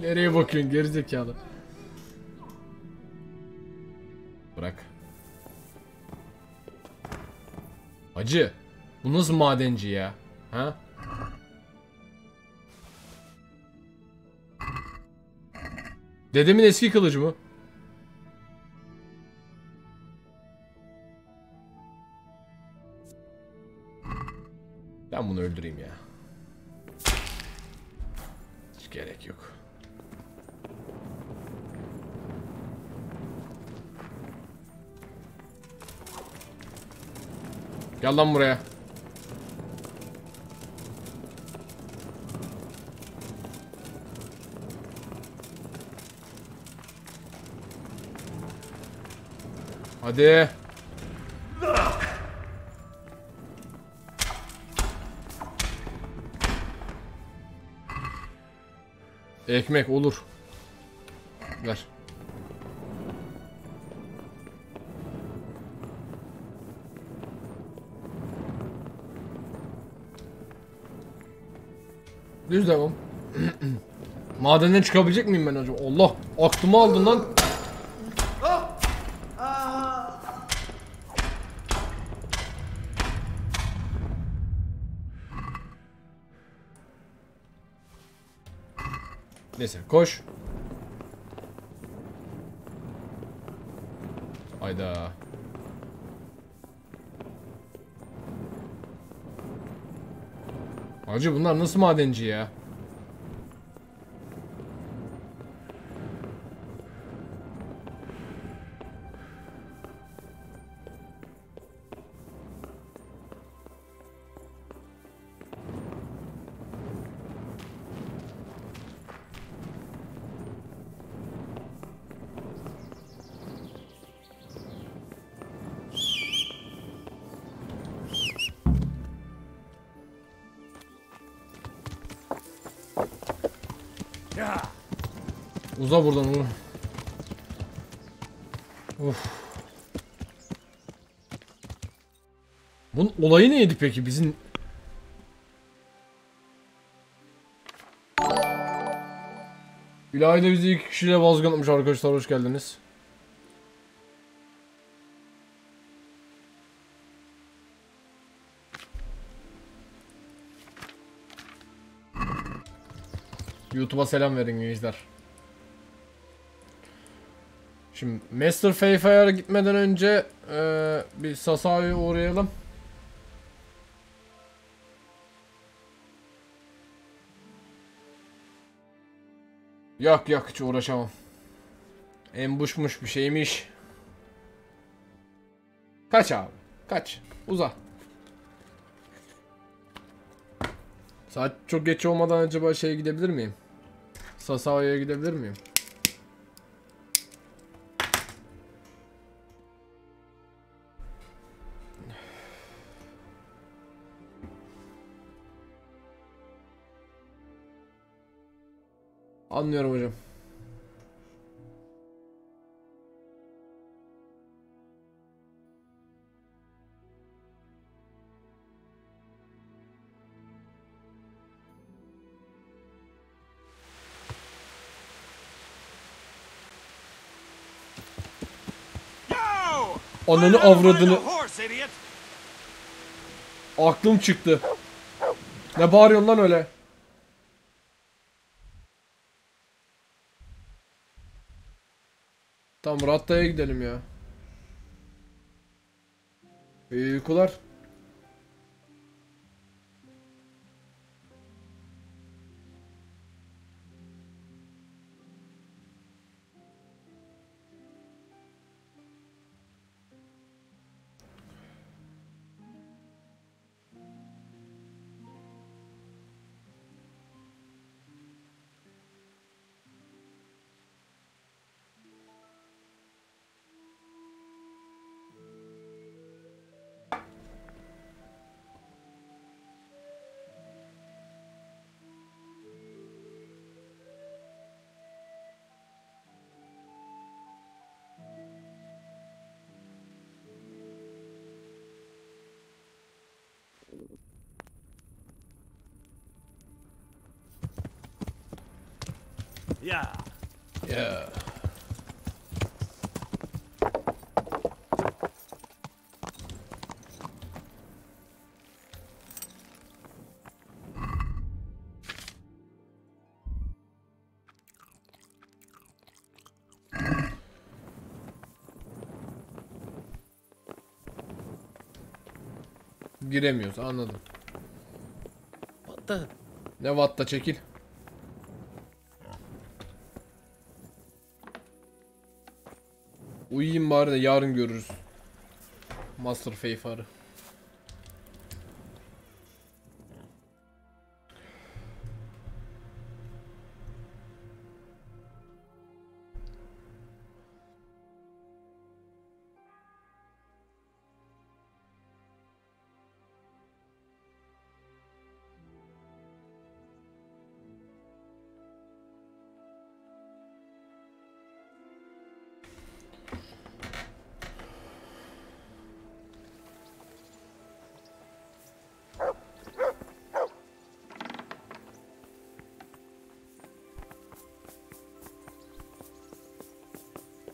Nereye bakıyorsun gerizekalı? Bırak. Hacı. Bu nasıl madenci ya? Ha? Dedemin eski kılıcı mı? Ben bunu öldüreyim ya. Gel lan buraya. Hadi. Ekmek olur. Ver. Düz devam. Madenden çıkabilecek miyim ben acaba? Allah aklımı aldın lan. Neyse koş. Hacı bunlar nasıl madenci ya? Uza buradan onu. Of. Bunun olayı neydi peki bizim? İlahi de bizi iki kişiyle vazgeçmiş arkadaşlar hoş geldiniz. YouTube'a selam verin gençler. Şimdi Master Fayfire'a gitmeden önce eee, bir Sasa'ya uğrayalım. Yok yok hiç uğraşamam. Embuşmuş bir şeymiş. Kaç abi. Kaç. Uza. Saat çok geç olmadan acaba şeye gidebilir miyim? Sasao'ya gidebilir miyim? Anlıyorum hocam. Ananı avradını. Aklım çıktı. Ne bağırıyorsun lan öyle? Tamam Ratta'ya gidelim ya. İyi uykular. Giremiyoruz anladım. The? Ne vatta çekil. Uyuyayım bari de yarın görürüz. Master Feyfar'ı.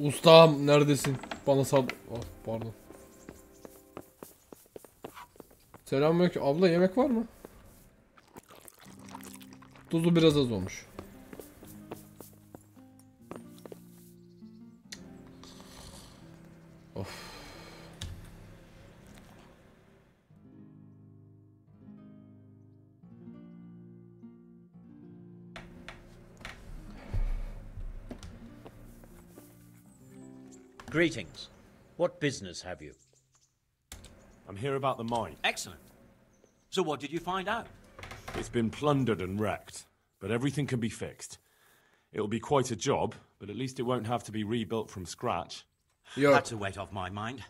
Ustam neredesin? Bana sal... Ah, pardon. Selamünaleyküm. Abla yemek var mı? Tuzu biraz az olmuş. Greetings. What business have you? I'm here about the mine. Excellent. So what did you find out? It's been plundered and wrecked, but everything can be fixed. It'll be quite a job, but at least it won't have to be rebuilt from scratch. That's a weight off my mind.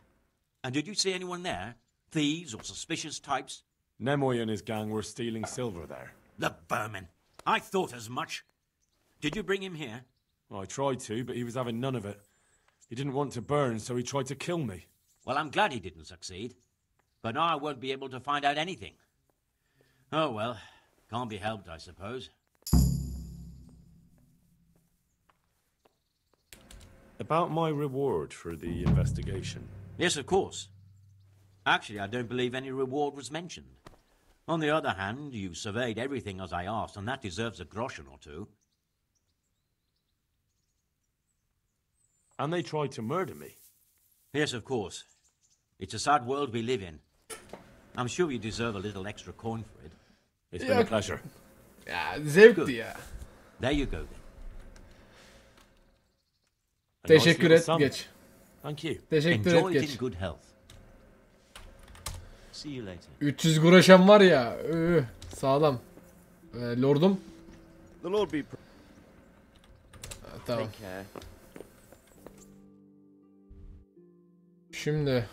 And did you see anyone there? Thieves or suspicious types? Nemoy and his gang were stealing silver there. The vermin. I thought as much. Did you bring him here? I tried to, but he was having none of it. He didn't want to burn, so he tried to kill me. Well, I'm glad he didn't succeed. But now I won't be able to find out anything. Oh well, can't be helped, I suppose. About my reward for the investigation. Yes, of course. Actually, I don't believe any reward was mentioned. On the other hand, you surveyed everything as I asked, and that deserves a groschen or two. And they tried to murder me. Yes, of course. It's a sad world we live in. I'm sure you deserve a little extra coin for it. It's been a pleasure. Ya zevkti ya. There you go then. A nice Teşekkür little et sum. geç. Thank you. Teşekkür Enjoy et it geç. in good health. See you later. 300 groşem var ya. Üh, sağlam. Ee, lordum. The Lord be. Ha, tamam. Take care. Şimdi.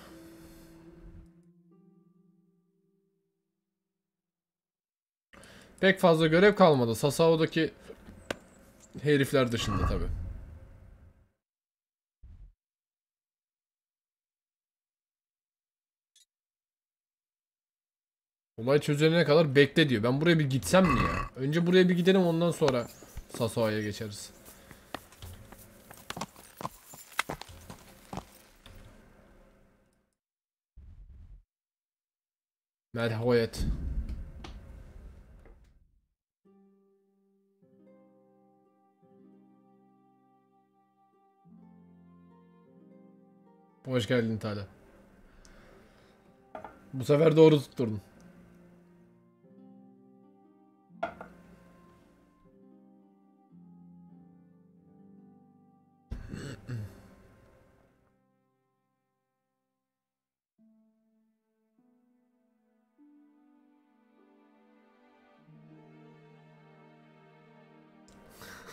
Pek fazla görev kalmadı. Sasao'daki herifler dışında tabi. Olay çözülene kadar bekle diyor. Ben buraya bir gitsem mi ya? Önce buraya bir gidelim ondan sonra Sasao'ya geçeriz. Merhayet. Hoş geldin Tala. Bu sefer doğru tutturdun.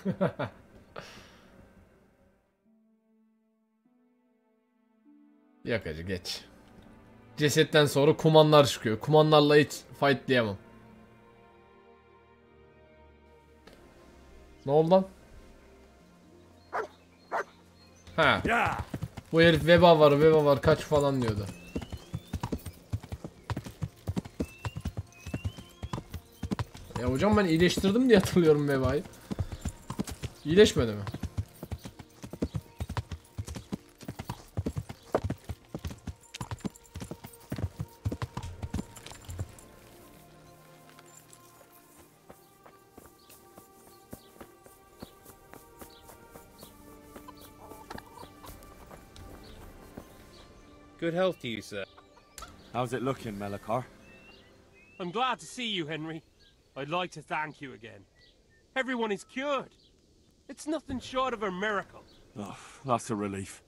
Yok hacı geç. Cesetten sonra kumanlar çıkıyor. Kumanlarla hiç fightlayamam. Ne oldu lan? Ha. Bu herif veba var, veba var, kaç falan diyordu. Ya hocam ben iyileştirdim diye hatırlıyorum vebayı. İyileşmedi mi? Good health to you, sir. How's it looking, Melikar? I'm glad to see you, Henry. I'd like to thank you again. Everyone is cured. It's nothing short of a miracle. Oh, that's a relief.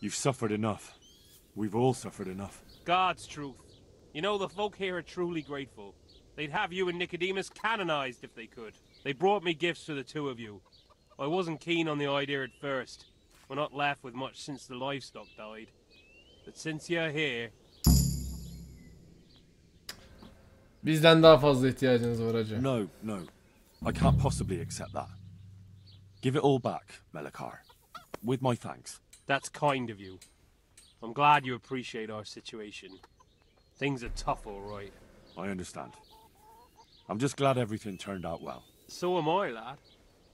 You've suffered enough. We've all suffered enough. God's truth. You know, the folk here are truly grateful. They'd have you and Nicodemus canonized if they could. They brought me gifts for the two of you. I wasn't keen on the idea at first. We're not left with much since the livestock died. But since you're here, Bizden daha fazla ihtiyacınız var hacı. No, no. I can't possibly accept that. Give it all back, Melikar. With my thanks. that's kind of you. I'm glad you appreciate our situation. Things are tough, all right. I understand. I'm just glad everything turned out well. So am I, lad.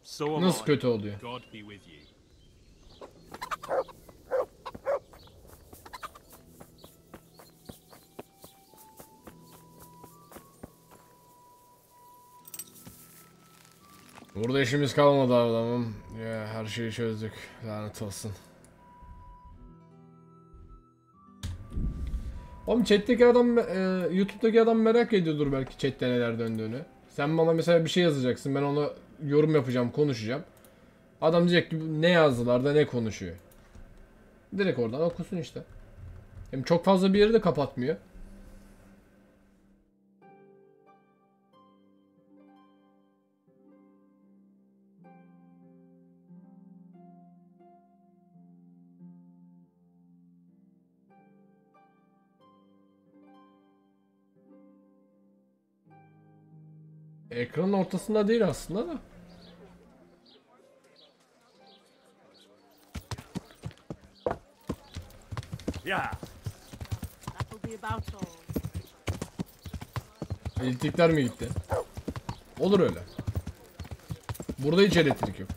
So am Nasıl I. kötü oluyor? God be with you. Burada işimiz kalmadı adamım. Ya her şeyi çözdük. Lanet olsun. Oğlum chat'teki adam e, YouTube'daki adam merak ediyordur belki chat'te neler döndüğünü. Sen bana mesela bir şey yazacaksın. Ben ona yorum yapacağım, konuşacağım. Adam diyecek ki ne yazdılar da ne konuşuyor. Direkt oradan okusun işte. Hem çok fazla bir yeri de kapatmıyor. Ekranın ortasında değil aslında da. Yeah. Elektrikler mi gitti? Olur öyle. Burada hiç elektrik yok.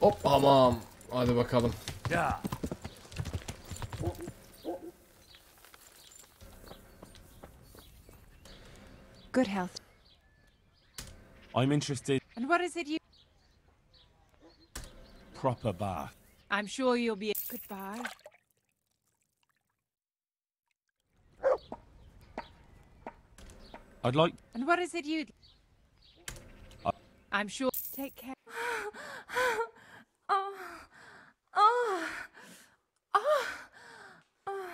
Hop tamam. Hadi bakalım. Yeah. Good health. I'm interested And what is it you... proper bath. I'm sure you'll be... A goodbye. I'd like And what is it you'd? I- I'm sure... Take care. Oh, oh, oh,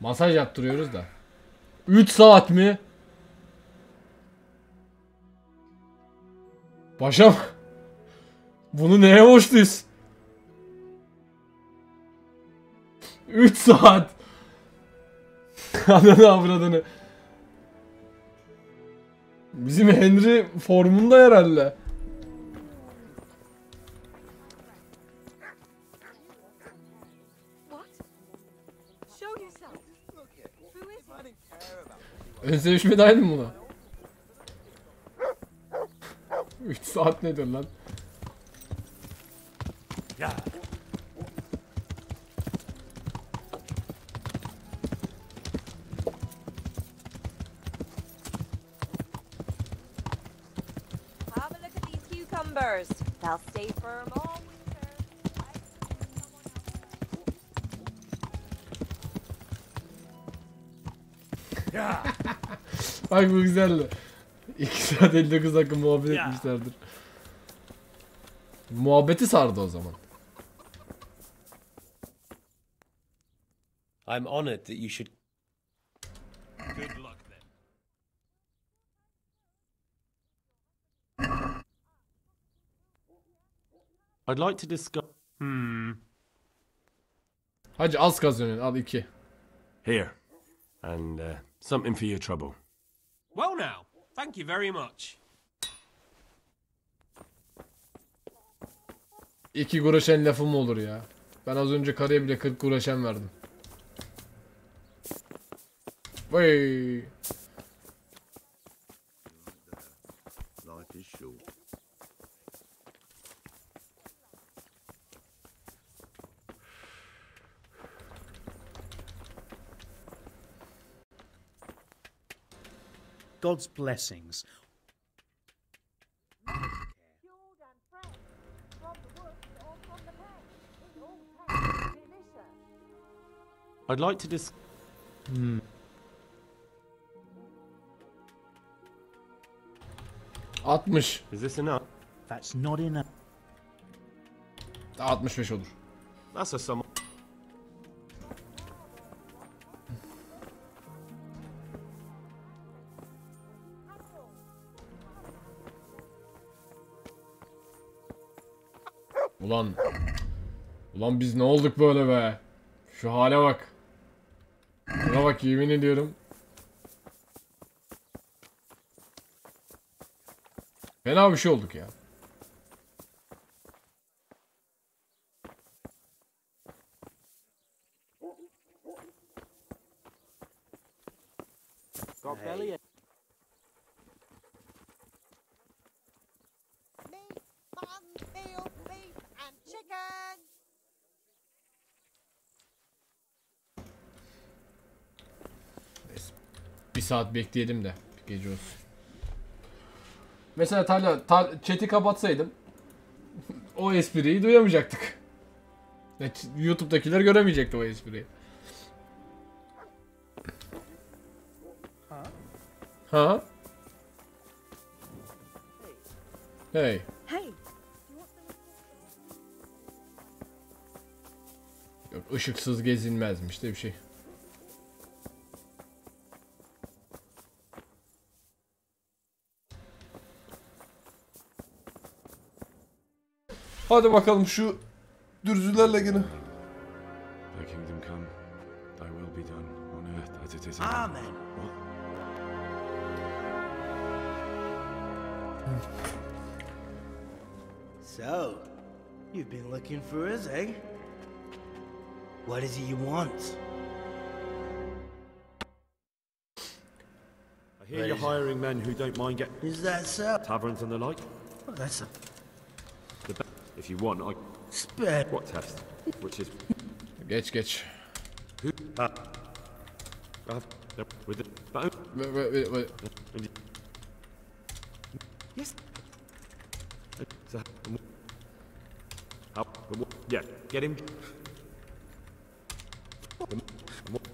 Masaj yaptırıyoruz da. 3 saat mi? Paşam. Bunu neye borçluyuz? 3 saat. Ananı avradını. Bizim Henry formunda herhalde. Ön sevişme dahil mi buna? 3 saat nedir lan? Yeah. Have a look at these cucumbers. They'll stay firm all winter. Bak bu güzeldi. 2 saat 59 dakika muhabbet Ya. etmişlerdir. Muhabbeti sardı o zaman. I'm honored that you should. Good luck then. I'd like to discuss. Hmm. Hacı az kazanıyorsun al 2. Here. And uh, something for your trouble. Well, now, thank you very much. 2 groşen lafım mı olur ya? Ben az önce karıya bile 40 groşen verdim. Vay. God's blessings. I'd like to dis. Hmm. Altmış. Is this enough? That's not enough. 65 olur. That's a Ulan biz ne olduk böyle be? Şu hale bak. Şuna bak yemin ediyorum. Fena bir şey olduk ya. Got belly Bir saat bekleyelim de bir gece olsun. Mesela Talha, ta, chat'i kapatsaydım o espriyi duyamayacaktık. YouTube'dakiler göremeyecekti o espriyi. Ha? Ha? Hey. Hey, Yok ışıksız gezilmezmiş de bir şey. Hadi bakalım şu dürzülerle gene. Thy kingdom come, thy will be done on earth as it is in Amen. So, you've been looking for us, eh? What is it you want? I hear you're hiring men who don't mind getting... Is that so? taverns and the like. Oh, that's a The be- if you want, I spare. what test? Which is Geç geç. who? Uh, uh, yes. So, how, yeah, get him.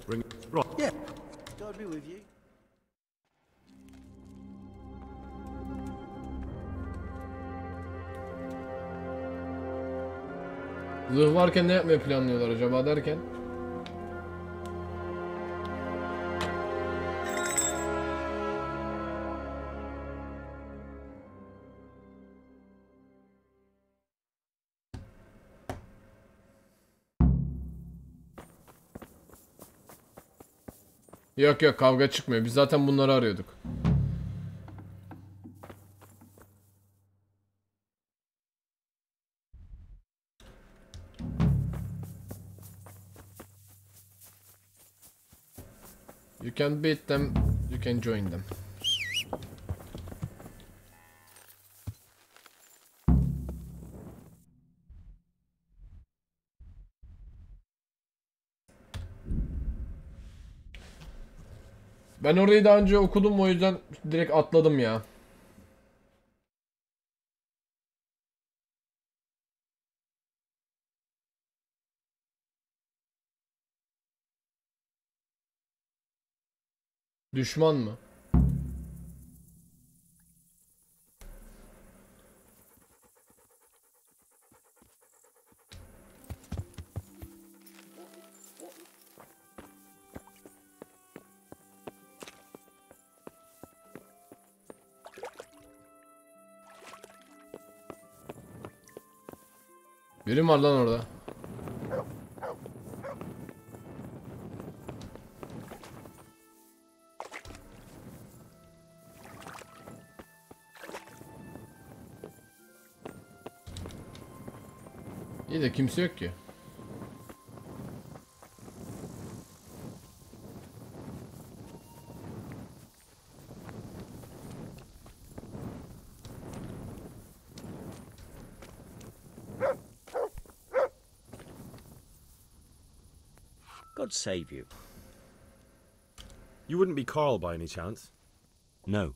Bring right. Yeah. God be with you. Varken ne yapmayı planlıyorlar acaba derken? Yok yok kavga çıkmıyor. Biz zaten bunları arıyorduk. Can beat them, you can join them. Ben orayı daha önce okudum o yüzden direkt atladım ya. Düşman mı? Biri mi var lan orada? De kimse yok ki. God save you. You wouldn't be Carl by any chance? No.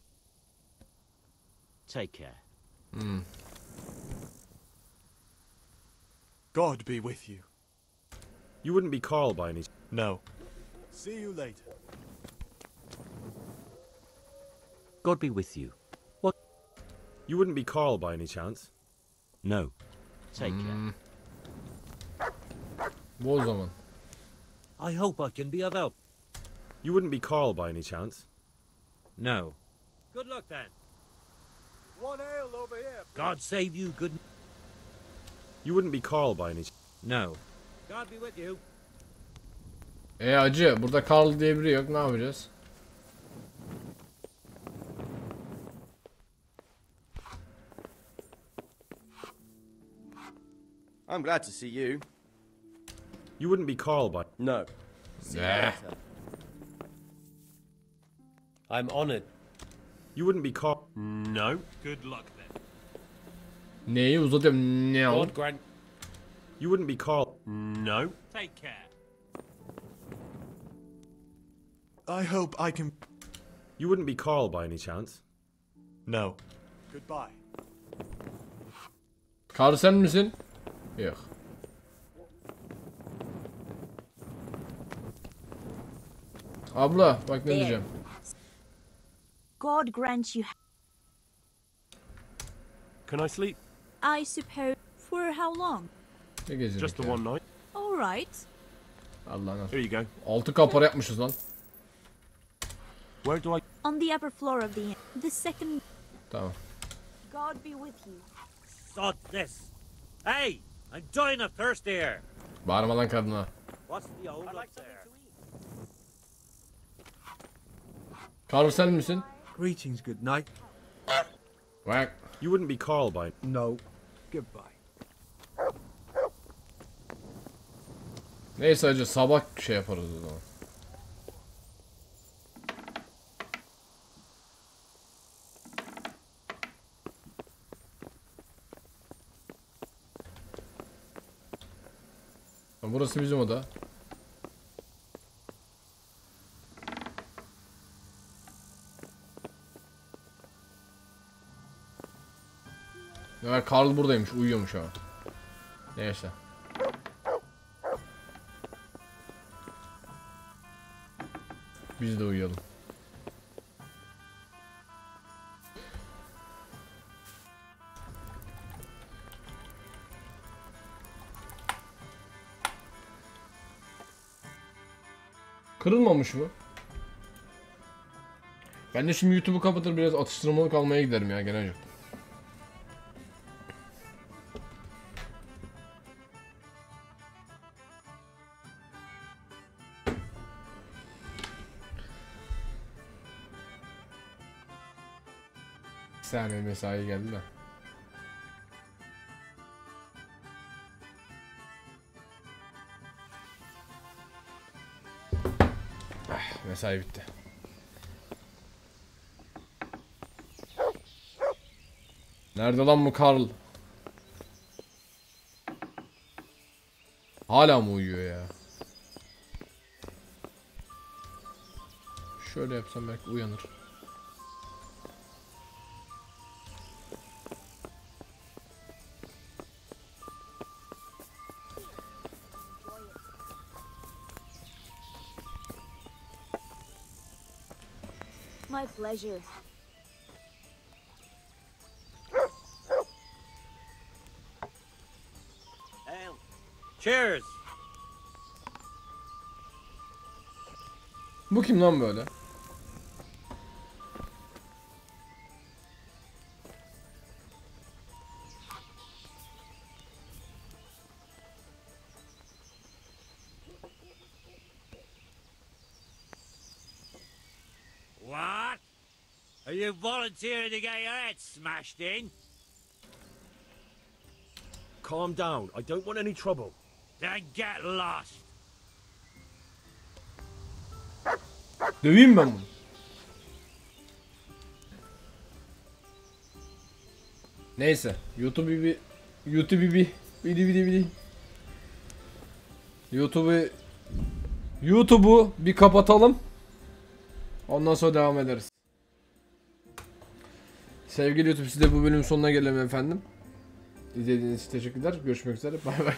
Take care. Hmm. God be with you. You wouldn't be Carl by any No. See you later. God be with you. What? You wouldn't be Carl by any chance? No. Take care. Bu o zaman. I hope I can be of help. You wouldn't be Carl by any chance? No. Good luck then. One ale over here. God save you, good. You wouldn't be Carl by any No. God be with you. E acı burada Carl diye biri yok ne yapacağız? I'm glad to see you. You wouldn't be Carl by No. See you Nah. later. I'm honored. You wouldn't be Carl No. Good luck then. Neyi uzatıyorum? Ne al? God grant You wouldn't be Carl No. Take care. I hope I can. You wouldn't be Carl by any chance? No. Goodbye. Carl sen misin? Yok. Abla bak ne There. diyeceğim. God grant you, Can I sleep? I suppose. For how long? Ne gecelik Just the one night. All right. Allah'ın Here you go. Altı kapara yapmışız lan. Where do I? On the upper floor of the inn. The second. Tamam. God be with you. Sod this. Hey, I'm dying of thirst here. Bağırma lan kadına. What's the old up there? Carl sen misin? Greetings, good night. Bak. You wouldn't be Carl by No. Goodbye. Neyse acı sabah şey yaparız o zaman. Burası bizim oda. Ya Karl buradaymış, uyuyormuş ama. Neyse. Biz de uyuyalım. Kırılmamış mı? Ben de şimdi YouTube'u kapatır biraz atıştırmalık almaya giderim ya genel Bir mesai geldi de. Ah, mesai bitti. Nerede lan bu Karl? Hala mı uyuyor ya? Şöyle yapsam belki uyanır. Pleasure. Ale. Cheers. Bu kim lan böyle? Volunteering to get your head smashed in? Calm down. I don't want any trouble. Then get lost. Döveyim ben bunu. Neyse. YouTube'u bir YouTube'u bir bidi bidi bidi. YouTube'u YouTube'u bir kapatalım. Ondan sonra devam ederiz. Sevgili YouTube size bu bölümün sonuna gelelim efendim. İzlediğiniz için teşekkürler. Görüşmek üzere. Bay bay.